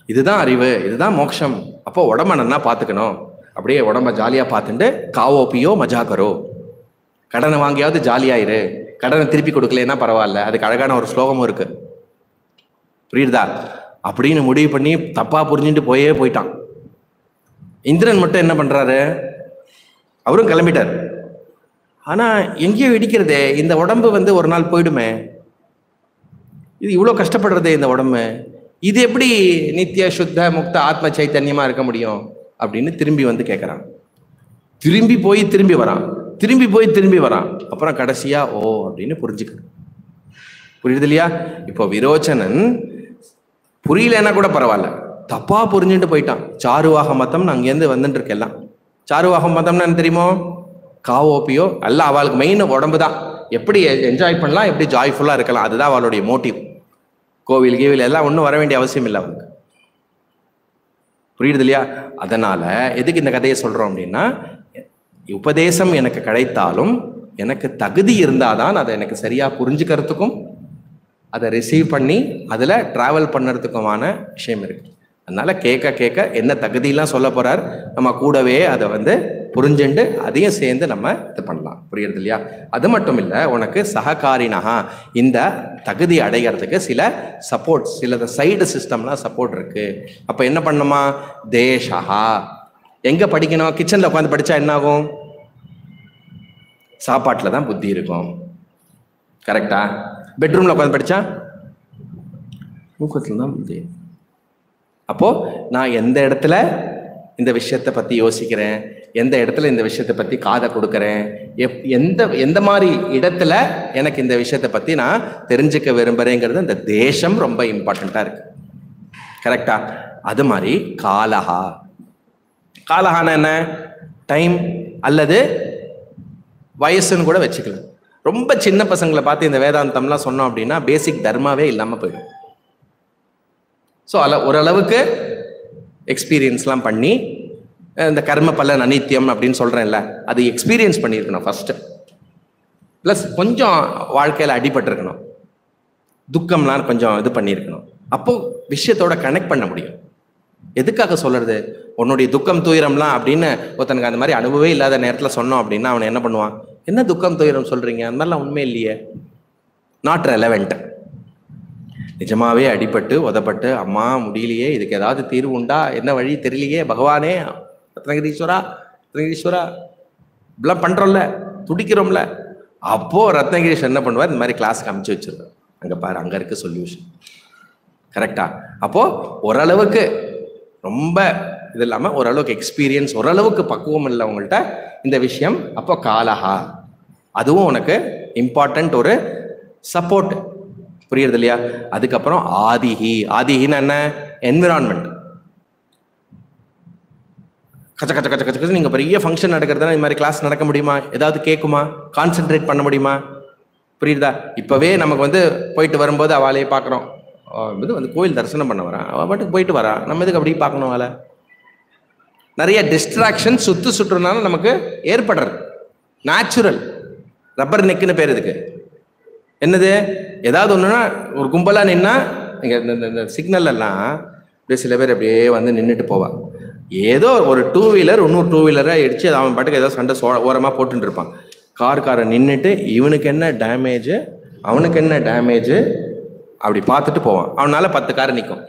இதுதான் அறிவு. இதுதான் மோட்சம் அப்போ உடம்ப நன்னா பார்த்துக்கணும். அப்படியே உடம்ப ஜாலியாக பார்த்துட்டு காவோ பியோ மஜா கரோ. கடனை வாங்கியாவது ஜாலியாயிரு. கடனை திருப்பி கொடுக்கலன்னா பரவாயில்ல. அதுக்கு அழகான ஒரு ஸ்லோகமும் இருக்கு. புரியுதா? அப்படின்னு முடிவு பண்ணி தப்பா புரிஞ்சுட்டு போயே போயிட்டான். இந்திரன் மட்டும் என்ன பண்றாரு? அவரும் கிளம்பிட்டார். ஆனா எங்கேயோ இடிக்கிறதே இந்த உடம்பு வந்து ஒரு நாள் போயிடுமே. இது இவ்வளோ கஷ்டப்படுறதே இந்த உடம்பு. இது எப்படி நித்திய சுத்த முக்த ஆத்ம சைத்தன்யமா இருக்க முடியும் அப்படின்னு திரும்பி வந்து கேட்குறான் திரும்பி போய் திரும்பி வரான். திரும்பி போய் திரும்பி வரான். அப்புறம் கடைசியா ஓ அப்படின்னு புரிஞ்சுக்கிறேன். புரியுது இல்லையா? இப்போ விரோச்சனன் புரியலன்னா கூட பரவாயில்ல. தப்பா புரிஞ்சுட்டு போயிட்டான். சாருவாக மதம்னு அங்கேருந்து வந்துட்டு இருக்கெல்லாம் சாருவாக மதம்னா என்ன தெரியுமோ? காவோப்பியோ எல்லாம் அவளுக்கு மெயின் உடம்பு தான் எப்படி என்ஜாய் பண்ணலாம் எப்படி ஜாய்ஃபுல்லாக இருக்கலாம் அதுதான் அவளுடைய மோட்டிவ் கோவில் கீவில் எல்லாம் ஒன்றும் வர வேண்டிய அவசியம் இல்லை அவனுக்கு. புரியுது இல்லையா? அதனால எதுக்கு இந்த கதையை சொல்றோம் அப்படின்னா உபதேசம் எனக்கு கிடைத்தாலும் எனக்கு தகுதி இருந்தால் தான் அதை எனக்கு சரியாக புரிஞ்சுக்கிறதுக்கும் அதை ரிசீவ் பண்ணி அதில் ட்ராவல் பண்ணுறதுக்குமான விஷயம் இருக்குது அதனால் கேட்க கேட்க என்ன தகுதியெலாம் சொல்ல போகிறார் நம்ம கூடவே அதை வந்து புரிஞ்சுண்டு அதையும் சேர்ந்து நம்ம இது பண்ணலாம். புரியுறது இல்லையா? அது மட்டும் இல்லை உனக்கு சககாரினகா இந்த தகுதி அடைகிறதுக்கு சில சப்போர்ட் சில சைடு சிஸ்டம்லாம் சப்போர்ட் இருக்கு. அப்போ என்ன பண்ணுமா? தேஷா எங்க படிக்கணும்? கிச்சன்ல உட்காந்து படிச்சா என்ன ஆகும் சாப்பாட்டில் தான் புத்தி இருக்கும். கரெக்டா பெட்ரூம்ல உட்காந்து படிச்சா? தூக்கத்தில் தான் புத்தி. அப்போ நான் எந்த இடத்துல இந்த விஷயத்தை பத்தி யோசிக்கிறேன்? எந்த இடத்துல இந்த விஷயத்தை பற்றி காதை கொடுக்குறேன்? எப் எந்த எந்த மாதிரி இடத்துல எனக்கு இந்த விஷயத்தை பற்றி நான் தெரிஞ்சுக்க விரும்புகிறேங்கிறது இந்த தேசம் ரொம்ப இம்பார்ட்டண்ட்டாக இருக்கு. கரெக்டா அது மாதிரி காலஹா. காலஹான என்ன? டைம் அல்லது வயசுன்னு கூட வச்சுக்கலாம். ரொம்ப சின்ன பசங்களை பார்த்து இந்த வேதாந்தம்லாம் சொன்னோம் அப்படின்னா பேசிக் தர்மாவே இல்லாமல் போயிடும். ஸோ அல ஓரளவுக்கு எக்ஸ்பீரியன்ஸ்லாம் பண்ணி இந்த கர்ம பலன் அனித்தியம் அப்படின்னு சொல்கிறேன்ல அது எக்ஸ்பீரியன்ஸ் பண்ணியிருக்கணும் ஃபஸ்ட்டு ப்ளஸ் கொஞ்சம் வாழ்க்கையில் அடிபட்டிருக்கணும். துக்கம்லாம் கொஞ்சம் இது பண்ணியிருக்கணும். அப்போது விஷயத்தோட கனெக்ட் பண்ண முடியும். எதுக்காக சொல்கிறது உன்னுடைய துக்கம் துயரம்லாம் அப்படின்னு ஒருத்தனுக்கு அந்த மாதிரி அனுபவே இல்லாத நேரத்தில் சொன்னோம் அப்படின்னா அவனை என்ன பண்ணுவான்? என்ன துக்கம் துயரம் சொல்கிறீங்க அந்த மாதிரிலாம் உண்மை இல்லையே. நாட் ரெலவெண்ட் நிஜமாவே அடிபட்டு உதப்பட்டு அம்மா முடியலையே இதுக்கு ஏதாவது தீர்வு உண்டா? என்ன வழி தெரியலையே பகவானே ரத்னகிரீஸ்வரா ரத்னகிரீஸ்வரா இப்படிலாம் பண்ணுறோம்ல துடிக்கிறோம்ல. அப்போது ரத்னகிரீஷ் என்ன பண்ணுவார்? இந்த மாதிரி கிளாஸ்க்கு அமுச்சு வச்சிருவார். அங்கே பாரு அங்கே இருக்க சொல்யூஷன் கரெக்டா அப்போது ஓரளவுக்கு ரொம்ப இது இல்லாமல் ஓரளவுக்கு எக்ஸ்பீரியன்ஸ் ஓரளவுக்கு பக்குவம் இல்லவங்கள்ட்ட இந்த விஷயம் அப்போ காலஹா. அதுவும் உனக்கு இம்பார்ட்டண்ட் ஒரு சப்போர்ட் புரியுறது இல்லையா? அதுக்கப்புறம் ஆதிஹி. ஆதிஹின்னு என்ன? என்விரான்மெண்ட் கச்ச கச்ச கச்ச கச்ச கச்ச நீங்கள் பெரிய ஃபங்க்ஷன் நடக்கிறதுனா இந்த மாதிரி கிளாஸ் நடக்க முடியுமா? ஏதாவது கேட்குமா கான்சென்ட்ரேட் பண்ண முடியுமா? புரியுதா? இப்போவே நமக்கு வந்து போயிட்டு வரும்போது அவளையே பார்க்குறோம். இது வந்து கோயில் தரிசனம் பண்ண வரான் அவள் மட்டும் போயிட்டு வரான் நம்ம இதுக்கு அப்படியே பார்க்கணும் அவளை? நிறைய டிஸ்ட்ராக்ஷன் சுத்து சுற்றுனால நமக்கு ஏற்படுறது. நேச்சுரல் ரப்பர் நெக்குன்னு பேர் இதுக்கு. என்னது? ஏதாவது ஒன்றுனா ஒரு கும்பலாக நின்னா இங்கே இந்த இந்த- இந்த சிக்னல் எல்லாம் அப்படியே சில பேர் அப்படியே வந்து நின்றுட்டு போவான் ஏதோ ஒரு டூ வீலர் இன்னொரு டூ வீலரை அடிச்சு அவன் பாட்டுக்கு ஏதோ சண்டை சோ ஓரமாக போட்டுட்டு இருப்பான். கார் காரை நின்றுட்டு இவனுக்கு என்ன டேமேஜ் அவனுக்கு என்ன டேமேஜ் அப்படி பார்த்துட்டு போவான். அவனால பத்து கார் நிற்கும்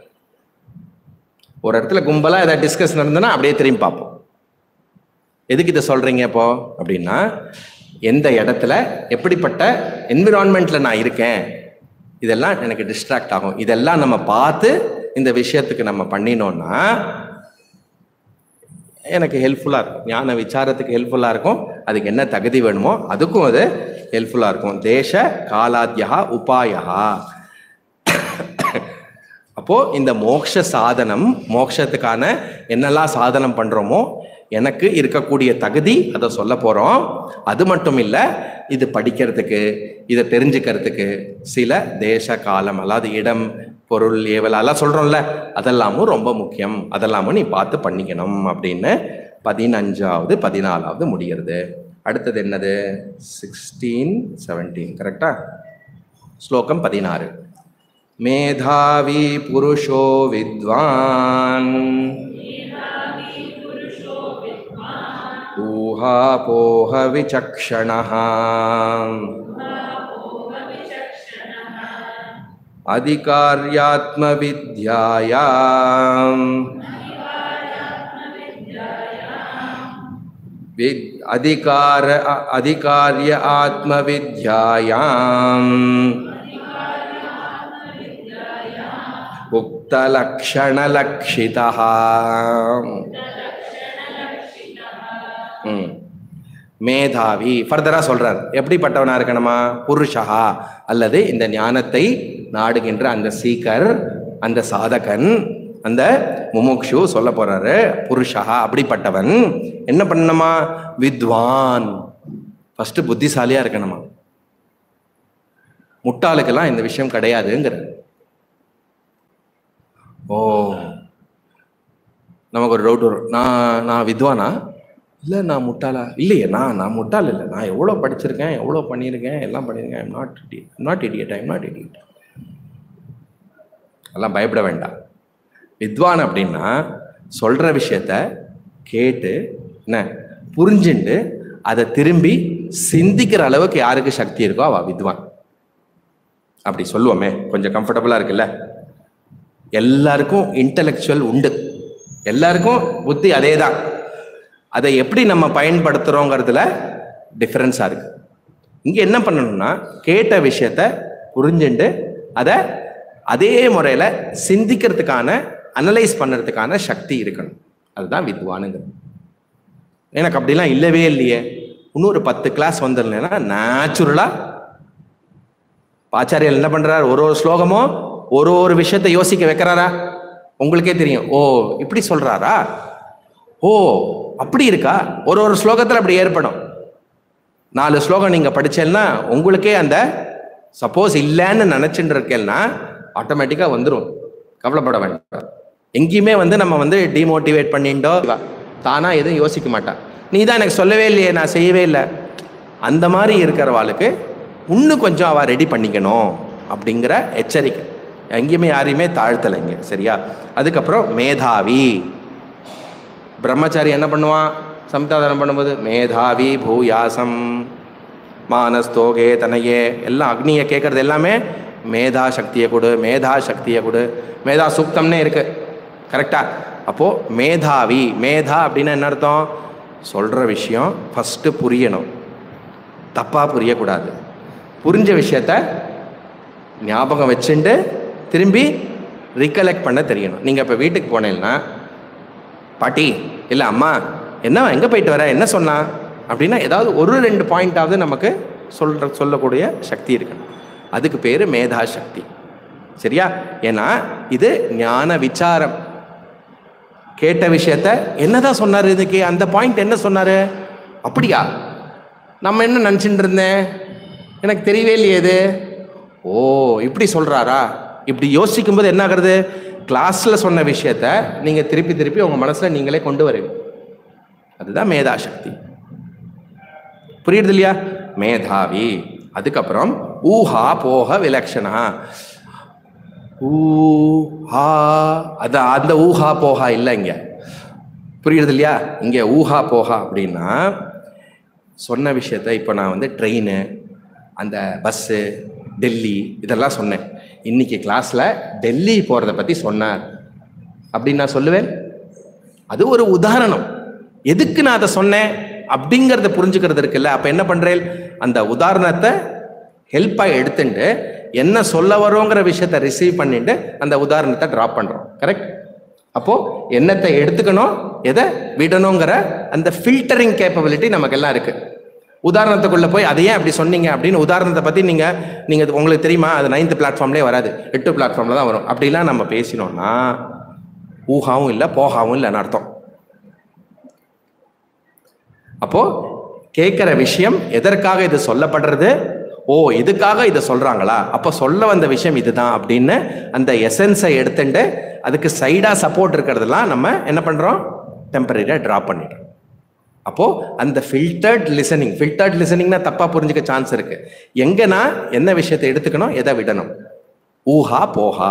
ஒரு இடத்துல கும்பலாக ஏதாவது டிஸ்கஸ் நடந்ததுன்னா அப்படியே திரும்பி பார்ப்போம். எதுக்கு இதை சொல்றீங்க இப்போ? அப்படின்னா எந்த இடத்துல எப்படிப்பட்ட என்விரான்மெண்ட்ல நான் இருக்கேன் இதெல்லாம் எனக்கு டிஸ்ட்ராக்ட் ஆகும். இதெல்லாம் நம்ம பார்த்து இந்த விஷயத்துக்கு நம்ம பண்ணினோம்னா எனக்கு ஹெல்ப்ஃபுல்லாக இருக்கும். ஞான விசாரத்துக்கு ஹெல்ப்ஃபுல்லாக இருக்கும். அதுக்கு என்ன தகுதி வேணுமோ அதுக்கும் அது ஹெல்ப்ஃபுல்லாக இருக்கும். தேச காலாத்தியா உபாயா அப்போ இந்த மோக்ஷ சாதனம் மோக்ஷத்துக்கான என்னெல்லாம் சாதனம் பண்றோமோ எனக்கு இருக்கக்கூடிய தகுதி அதை சொல்ல போறோம். அது மட்டும் இல்லை இது படிக்கிறதுக்கு இதை தெரிஞ்சுக்கிறதுக்கு சில தேச காலம் அதாவது இடம் பொருள் ஏவல் அதெல்லாம் சொல்றோம்ல அதெல்லாமும் ரொம்ப முக்கியம் அதெல்லாமும் நீ பார்த்து பண்ணிக்கணும் அப்படின்னு பதினஞ்சாவது பதினாலாவது முடிகிறது அடுத்தது என்னது சிக்ஸ்டீன் செவன்டீன் கரெக்டா ஸ்லோகம் பதினாறு मेधावी पुरुषो विद्वान् ऊहापोहविचक्षणः अधिकार्यात्मविद्यायाम्। अधिकार अधिकार्य आत्मविद्यायाम्। उक्तलक्षणलक्षितः। हम्म। மேதாவி ஃபர்தரா சொல்றார். எப்படிப்பட்டவனா இருக்கணுமா? புருஷா அல்லது இந்த ஞானத்தை நாடுகின்ற அந்த சீக்கர் அந்த சாதகன் அந்த முமுக்ஷு சொல்ல போறாரு புருஷா அப்படிப்பட்டவன் என்ன பண்ணணுமா? வித்வான். ஃபர்ஸ்ட் புத்திசாலியா இருக்கணுமா? முட்டாளுக்கெல்லாம் இந்த விஷயம் கிடையாதுங்கிற ஓ. நமக்கு ஒரு டவுட் வரும். நான் நான் வித்வானா? இல்லை நான் முட்டாளா? இல்லையே நான் நான் முட்டாள் இல்லை. நான் எவ்வளோ படிச்சிருக்கேன் எவ்வளோ பண்ணியிருக்கேன் எல்லாம் பண்ணியிருக்கேன். ஐம் நாட் இடி not idiot I'm not idiot எல்லாம் பயப்பட வேண்டாம். வித்வான் அப்படின்னா சொல்கிற விஷயத்த கேட்டு என்ன புரிஞ்சுண்டு அதை திரும்பி சிந்திக்கிற அளவுக்கு யாருக்கு சக்தி இருக்கோ அவள் வித்வான். அப்படி சொல்லுவோமே கொஞ்சம் கம்ஃபர்டபுளாக இருக்குல்ல? எல்லாருக்கும் இன்டலெக்சுவல் உண்டு. எல்லாருக்கும் புத்தி அதே தான் அதை எப்படி நம்ம பயன்படுத்துகிறோங்கிறதுல டிஃப்ரென்ஸாக இருக்கு. இங்கே என்ன பண்ணணும்னா கேட்ட விஷயத்த புரிஞ்சுண்டு அதை அதே முறையில் சிந்திக்கிறதுக்கான அனலைஸ் பண்ணுறதுக்கான சக்தி இருக்கணும். அதுதான் வித்வானுங்கிறது. எனக்கு அப்படிலாம் இல்லவே இல்லையே. இன்னொரு பத்து கிளாஸ் வந்துடலன்னா நேச்சுரலாக ஆச்சாரியர் என்ன பண்ணுறாரு ஒரு ஒரு ஸ்லோகமும் ஒரு ஒரு விஷயத்தை யோசிக்க வைக்கிறாரா? உங்களுக்கே தெரியும். ஓ இப்படி சொல்கிறாரா ஓ அப்படி இருக்கா? ஒரு ஒரு ஸ்லோகத்தில் அப்படி ஏற்படும். நாலு ஸ்லோகம் நீங்கள் படிச்சேன்னா உங்களுக்கே அந்த சப்போஸ் இல்லைன்னு நினச்சிட்டு இருக்கேன்னா ஆட்டோமேட்டிக்காக வந்துடும் கவலைப்பட வேண்டாம். எங்கேயுமே வந்து நம்ம வந்து டிமோட்டிவேட் பண்ணிட்டோ தானாக எதுவும் யோசிக்க மாட்டா. நீ தான் எனக்கு சொல்லவே இல்லையே நான் செய்யவே இல்லை. அந்த மாதிரி இருக்கிறவாளுக்கு இன்னும் கொஞ்சம் அவள் ரெடி பண்ணிக்கணும் அப்படிங்கிற எச்சரிக்கை. எங்கேயுமே யாரையுமே தாழ்த்தலைங்க சரியா? அதுக்கப்புறம் மேதாவி. பிரம்மச்சாரி என்ன பண்ணுவான்? சம்தாதானம் பண்ணும்போது மேதாவி பூயாசம் மானஸ்தோகே தனையே எல்லாம் அக்னியை கேட்கறது எல்லாமே மேதா சக்தியை கொடு மேதா சக்தியை கொடு. மேதா சூக்தம்னே இருக்கு. கரெக்டா அப்போ மேதாவி மேதா அப்படின்னா என்ன அர்த்தம்? சொல்ற விஷயம் ஃபர்ஸ்ட் புரியணும். தப்பா புரியக்கூடாது. புரிஞ்ச விஷயத்த ஞாபகம் வச்சுட்டு திரும்பி ரிகலெக்ட் பண்ண தெரியணும். நீங்கள் இப்போ வீட்டுக்கு போனீங்கன்னா பாட்டி இல்லை அம்மா என்ன எங்கே போயிட்டு வர? என்ன சொன்னான் அப்படின்னா ஏதாவது ஒரு ரெண்டு பாயிண்டாவது நமக்கு சொல்ற சொல்லக்கூடிய சக்தி இருக்கணும். அதுக்கு பேர் மேதா சக்தி சரியா? ஏன்னா இது ஞான விசாரம். கேட்ட விஷயத்த என்னதான் சொன்னார் இதுக்கு? அந்த பாயிண்ட் என்ன சொன்னார்? அப்படியா? நம்ம என்ன நினச்சிட்டு இருந்தேன்? எனக்கு தெரியவே இல்லையே இது. ஓ இப்படி சொல்கிறாரா இப்படி யோசிக்கும் போது என்ன ஆகுறது கிளாஸ்ல சொன்ன விஷயத்த நீங்க திருப்பி திருப்பி உங்க மனசுல நீங்களே கொண்டு வருவீங்க அதுதான் மேதா சக்தி புரியுது இல்லையா? மேதாவி. அதுக்கப்புறம் ஊஹா போக விலக்ஷணா ஊஹா அது அந்த ஊஹா போகா இல்லை இங்க. புரியுறது இல்லையா? இங்க ஊஹா போகா அப்படின்னா சொன்ன விஷயத்த இப்போ நான் வந்து ட்ரெயின் அந்த பஸ்ஸு டெல்லி இதெல்லாம் சொன்னேன். இன்னைக்கு கிளாஸ்ல டெல்லி போறத பத்தி சொன்னார். அப்படின்னு நான் சொல்லுவேன். அது ஒரு உதாரணம். எதுக்கு நான் அதை சொன்னேன்? அப்படிங்கிறத புரிஞ்சுக்கிறது இருக்குல்ல. அப்ப என்ன பண்றேன்? அந்த உதாரணத்தை ஹெல்ப்பாக எடுத்துட்டு என்ன சொல்ல வரோங்கிற விஷயத்த ரிசீவ் பண்ணிட்டு அந்த உதாரணத்தை ட்ராப் பண்ணுறோம் கரெக்ட் அப்போது என்னத்தை எடுத்துக்கணும்? எதை விடணுங்கிற அந்த ஃபில்டரிங் கேப்பபிலிட்டி நமக்கு எல்லாம் இருக்குது உதாரணத்துக்குள்ள போய் அதை ஏன் அப்படி சொன்னீங்க அப்படின்னு உதாரணத்தை பத்தி நீங்க நீங்க உங்களுக்கு தெரியுமா? அது நைன்த் பிளாட்ஃபார்ம்லேயே வராது. எட்டு பிளாட்ஃபார்ம்ல தான் வரும். அப்படிலாம் நம்ம பேசினோம்னா ஊகாவும் இல்லை போகாவும் இல்லைன்னு அர்த்தம். அப்போ கேட்குற விஷயம் எதற்காக இது சொல்லப்படுறது? ஓ இதுக்காக இதை சொல்றாங்களா? அப்போ சொல்ல வந்த விஷயம் இதுதான் அப்படின்னு அந்த எசன்ஸை எடுத்துட்டு அதுக்கு சைடாக சப்போர்ட் இருக்கிறதெல்லாம் நம்ம என்ன பண்றோம்? டெம்பரரியாக ட்ராப் பண்ணிடுறோம். அப்போது அந்த ஃபில்டர்ட் லிசனிங் ஃபில்டர்ட் லிசனிங்னா தப்பாக புரிஞ்சுக்க சான்ஸ் இருக்குது எங்கன்னா என்ன விஷயத்தை எடுத்துக்கணும்? எதை விடணும்? ஊஹா poha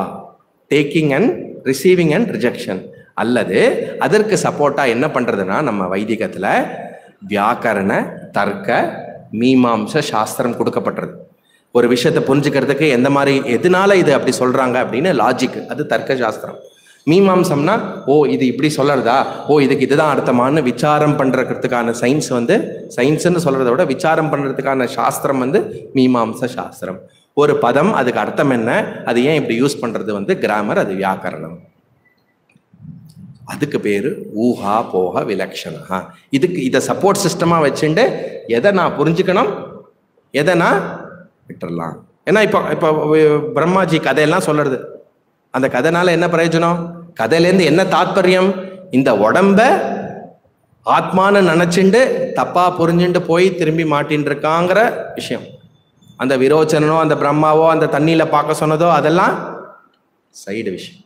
taking and receiving and rejection அல்லது அதற்கு சப்போர்ட்டாக என்ன பண்ணுறதுன்னா நம்ம வைதிகத்தில் வியாக்கரண தர்க்க மீமாம்ச சாஸ்திரம் கொடுக்கப்பட்டிருக்கு ஒரு விஷயத்தை புரிஞ்சுக்கிறதுக்கு எந்த மாதிரி எதனால இது அப்படி சொல்கிறாங்க அப்படின்னு லாஜிக் அது தர்க்க சாஸ்திரம். மீமாம்சம்னா ஓ இது இப்படி சொல்லறதா? ஓ இதுக்கு இதுதான் அர்த்தமான்னு விசாரம் பண்றதுக்கான சயின்ஸ் வந்து சயின்ஸ்ன்னு சொல்றத விட விசாரம் பண்றதுக்கான சாஸ்திரம் வந்து மீமாம்ச சாஸ்திரம். ஒரு பதம் அதுக்கு அர்த்தம் என்ன? அது ஏன் இப்படி யூஸ் பண்றது வந்து கிராமர் அது வியாக்கரணம். அதுக்கு பேர் ஊஹா போக விலக்ஷணா இதுக்கு இதை சப்போர்ட் சிஸ்டமாக வச்சுட்டு எதை நான் புரிஞ்சுக்கணும்? எதை நான் விட்டுறலாம். ஏன்னா இப்போ இப்போ பிரம்மாஜி கதையெல்லாம் சொல்றது அந்த கதைனால என்ன பிரயோஜனம்? கதையிலேருந்து என்ன தாத்பரியம்? இந்த உடம்ப ஆத்மான்னு நினச்சிண்டு தப்பா புரிஞ்சுட்டு போய் திரும்பி மாட்டின்னு இருக்காங்கிற விஷயம். அந்த விரோச்சனனோ அந்த பிரம்மாவோ அந்த தண்ணியில பார்க்க சொன்னதோ அதெல்லாம் சைடு விஷயம்.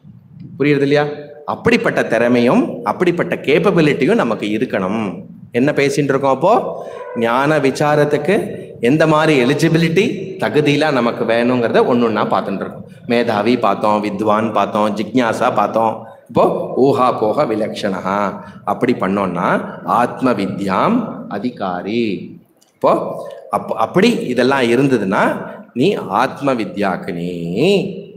புரியுறது இல்லையா? அப்படிப்பட்ட திறமையும் அப்படிப்பட்ட கேப்பபிலிட்டியும் நமக்கு இருக்கணும். என்ன பேசிட்டு இருக்கோம் அப்போ? ஞான விசாரத்துக்கு எந்த மாதிரி எலிஜிபிலிட்டி தகுதியெலாம் நமக்கு வேணுங்கிறத ஒன்று ஒன்றா பார்த்துட்டு இருக்கோம். மேதாவி பார்த்தோம் வித்வான் பார்த்தோம் ஜிக்ஞாசா பார்த்தோம். இப்போ ஊஹா போக விலக்ஷணா. அப்படி பண்ணோம்னா ஆத்ம வித்யாம் அதிகாரி. இப்போ அப் அப்படி இதெல்லாம் இருந்ததுன்னா நீ ஆத்ம வித்யாக்கு நீ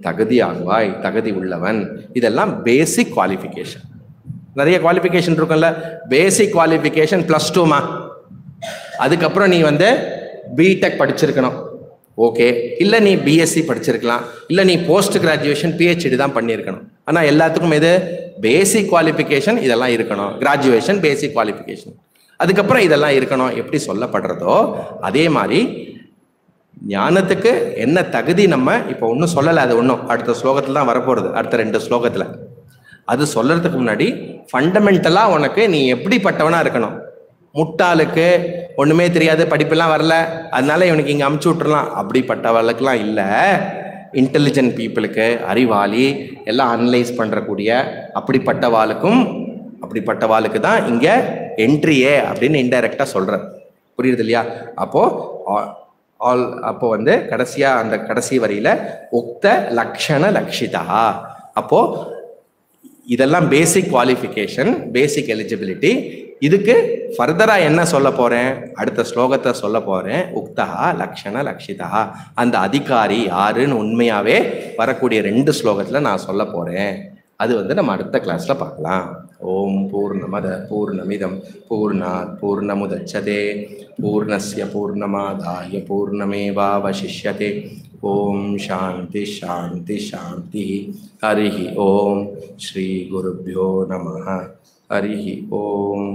தகுதி ஆகுவாய் தகுதி உள்ளவன். இதெல்லாம் பேசிக் குவாலிஃபிகேஷன் நிறைய குவாலிஃபிகேஷன் இருக்கும்ல. பேசிக் குவாலிஃபிகேஷன் ப்ளஸ் டூமா அதுக்கப்புறம் நீ வந்து பிடெக் படிச்சிருக்கணும். ஓகே இல்லை நீ பிஎஸ்சி படிச்சிருக்கலாம். இல்லை நீ போஸ்ட் கிராஜுவேஷன் பிஹெச்டி தான் பண்ணியிருக்கணும். ஆனால் எல்லாத்துக்கும் இது பேசிக் குவாலிஃபிகேஷன் இதெல்லாம் இருக்கணும். கிராஜுவேஷன் பேசிக் குவாலிஃபிகேஷன் அதுக்கப்புறம் இதெல்லாம் இருக்கணும். எப்படி சொல்லப்படுறதோ அதே மாதிரி ஞானத்துக்கு என்ன தகுதி நம்ம இப்போ ஒன்றும் சொல்லலை அது ஒன்றும் அடுத்த ஸ்லோகத்தில் தான் வரப்போகிறது அடுத்த ரெண்டு ஸ்லோகத்தில். அது சொல்கிறதுக்கு முன்னாடி ஃபண்டமெண்டலாக உனக்கு நீ எப்படிப்பட்டவனாக இருக்கணும். முட்டாளுக்கு ஒண்ணுமே தெரியாது படிப்பெல்லாம் வரல. அதனால இவனுக்கு இங்க அமுச்சு விட்டுறலாம். அப்படிப்பட்டவளுக்கெல்லாம் இல்லை. இன்டெலிஜென்ட் பீப்புளுக்கு அறிவாளி எல்லாம் அனலைஸ் பண்றக்கூடிய அப்படிப்பட்டவாளுக்கும் அப்படிப்பட்டவாளுக்கு தான் இங்க என்ட்ரியே அப்படின்னு இன்டைரக்டா சொல்ற புரியுது இல்லையா? அப்போ ஆ- ஆல் அப்போ வந்து கடைசியா அந்த கடைசி வரியில உக்த லக்ஷண லக்ஷிதா. அப்போ இதெல்லாம் பேசிக் குவாலிஃபிகேஷன் பேசிக் எலிஜிபிலிட்டி இதுக்கு ஃபர்தரா என்ன சொல்ல போறேன்? அடுத்த ஸ்லோகத்தை சொல்ல போறேன். உக்தா லக்ஷண லக்ஷிதா அந்த அதிகாரி யாருன்னு உண்மையாவே வரக்கூடிய ரெண்டு ஸ்லோகத்துல நான் சொல்ல போறேன். அது வந்து நம்ம அடுத்த கிளாஸ்ல பார்க்கலாம். ஓம் பூர்ணமத பூர்ணமிதம். பூர்ணாத் பூர்ணமுதச்சதே. பூர்ணஸ்ய பூர்ணமாதாய பூர்ணமேவாவசிஷ்யதே. ஓம் சாந்தி சாந்தி சாந்தி. ஹரிஹி ஓம். ஸ்ரீ குருभ्यो நம ஹரிஹி ஓம்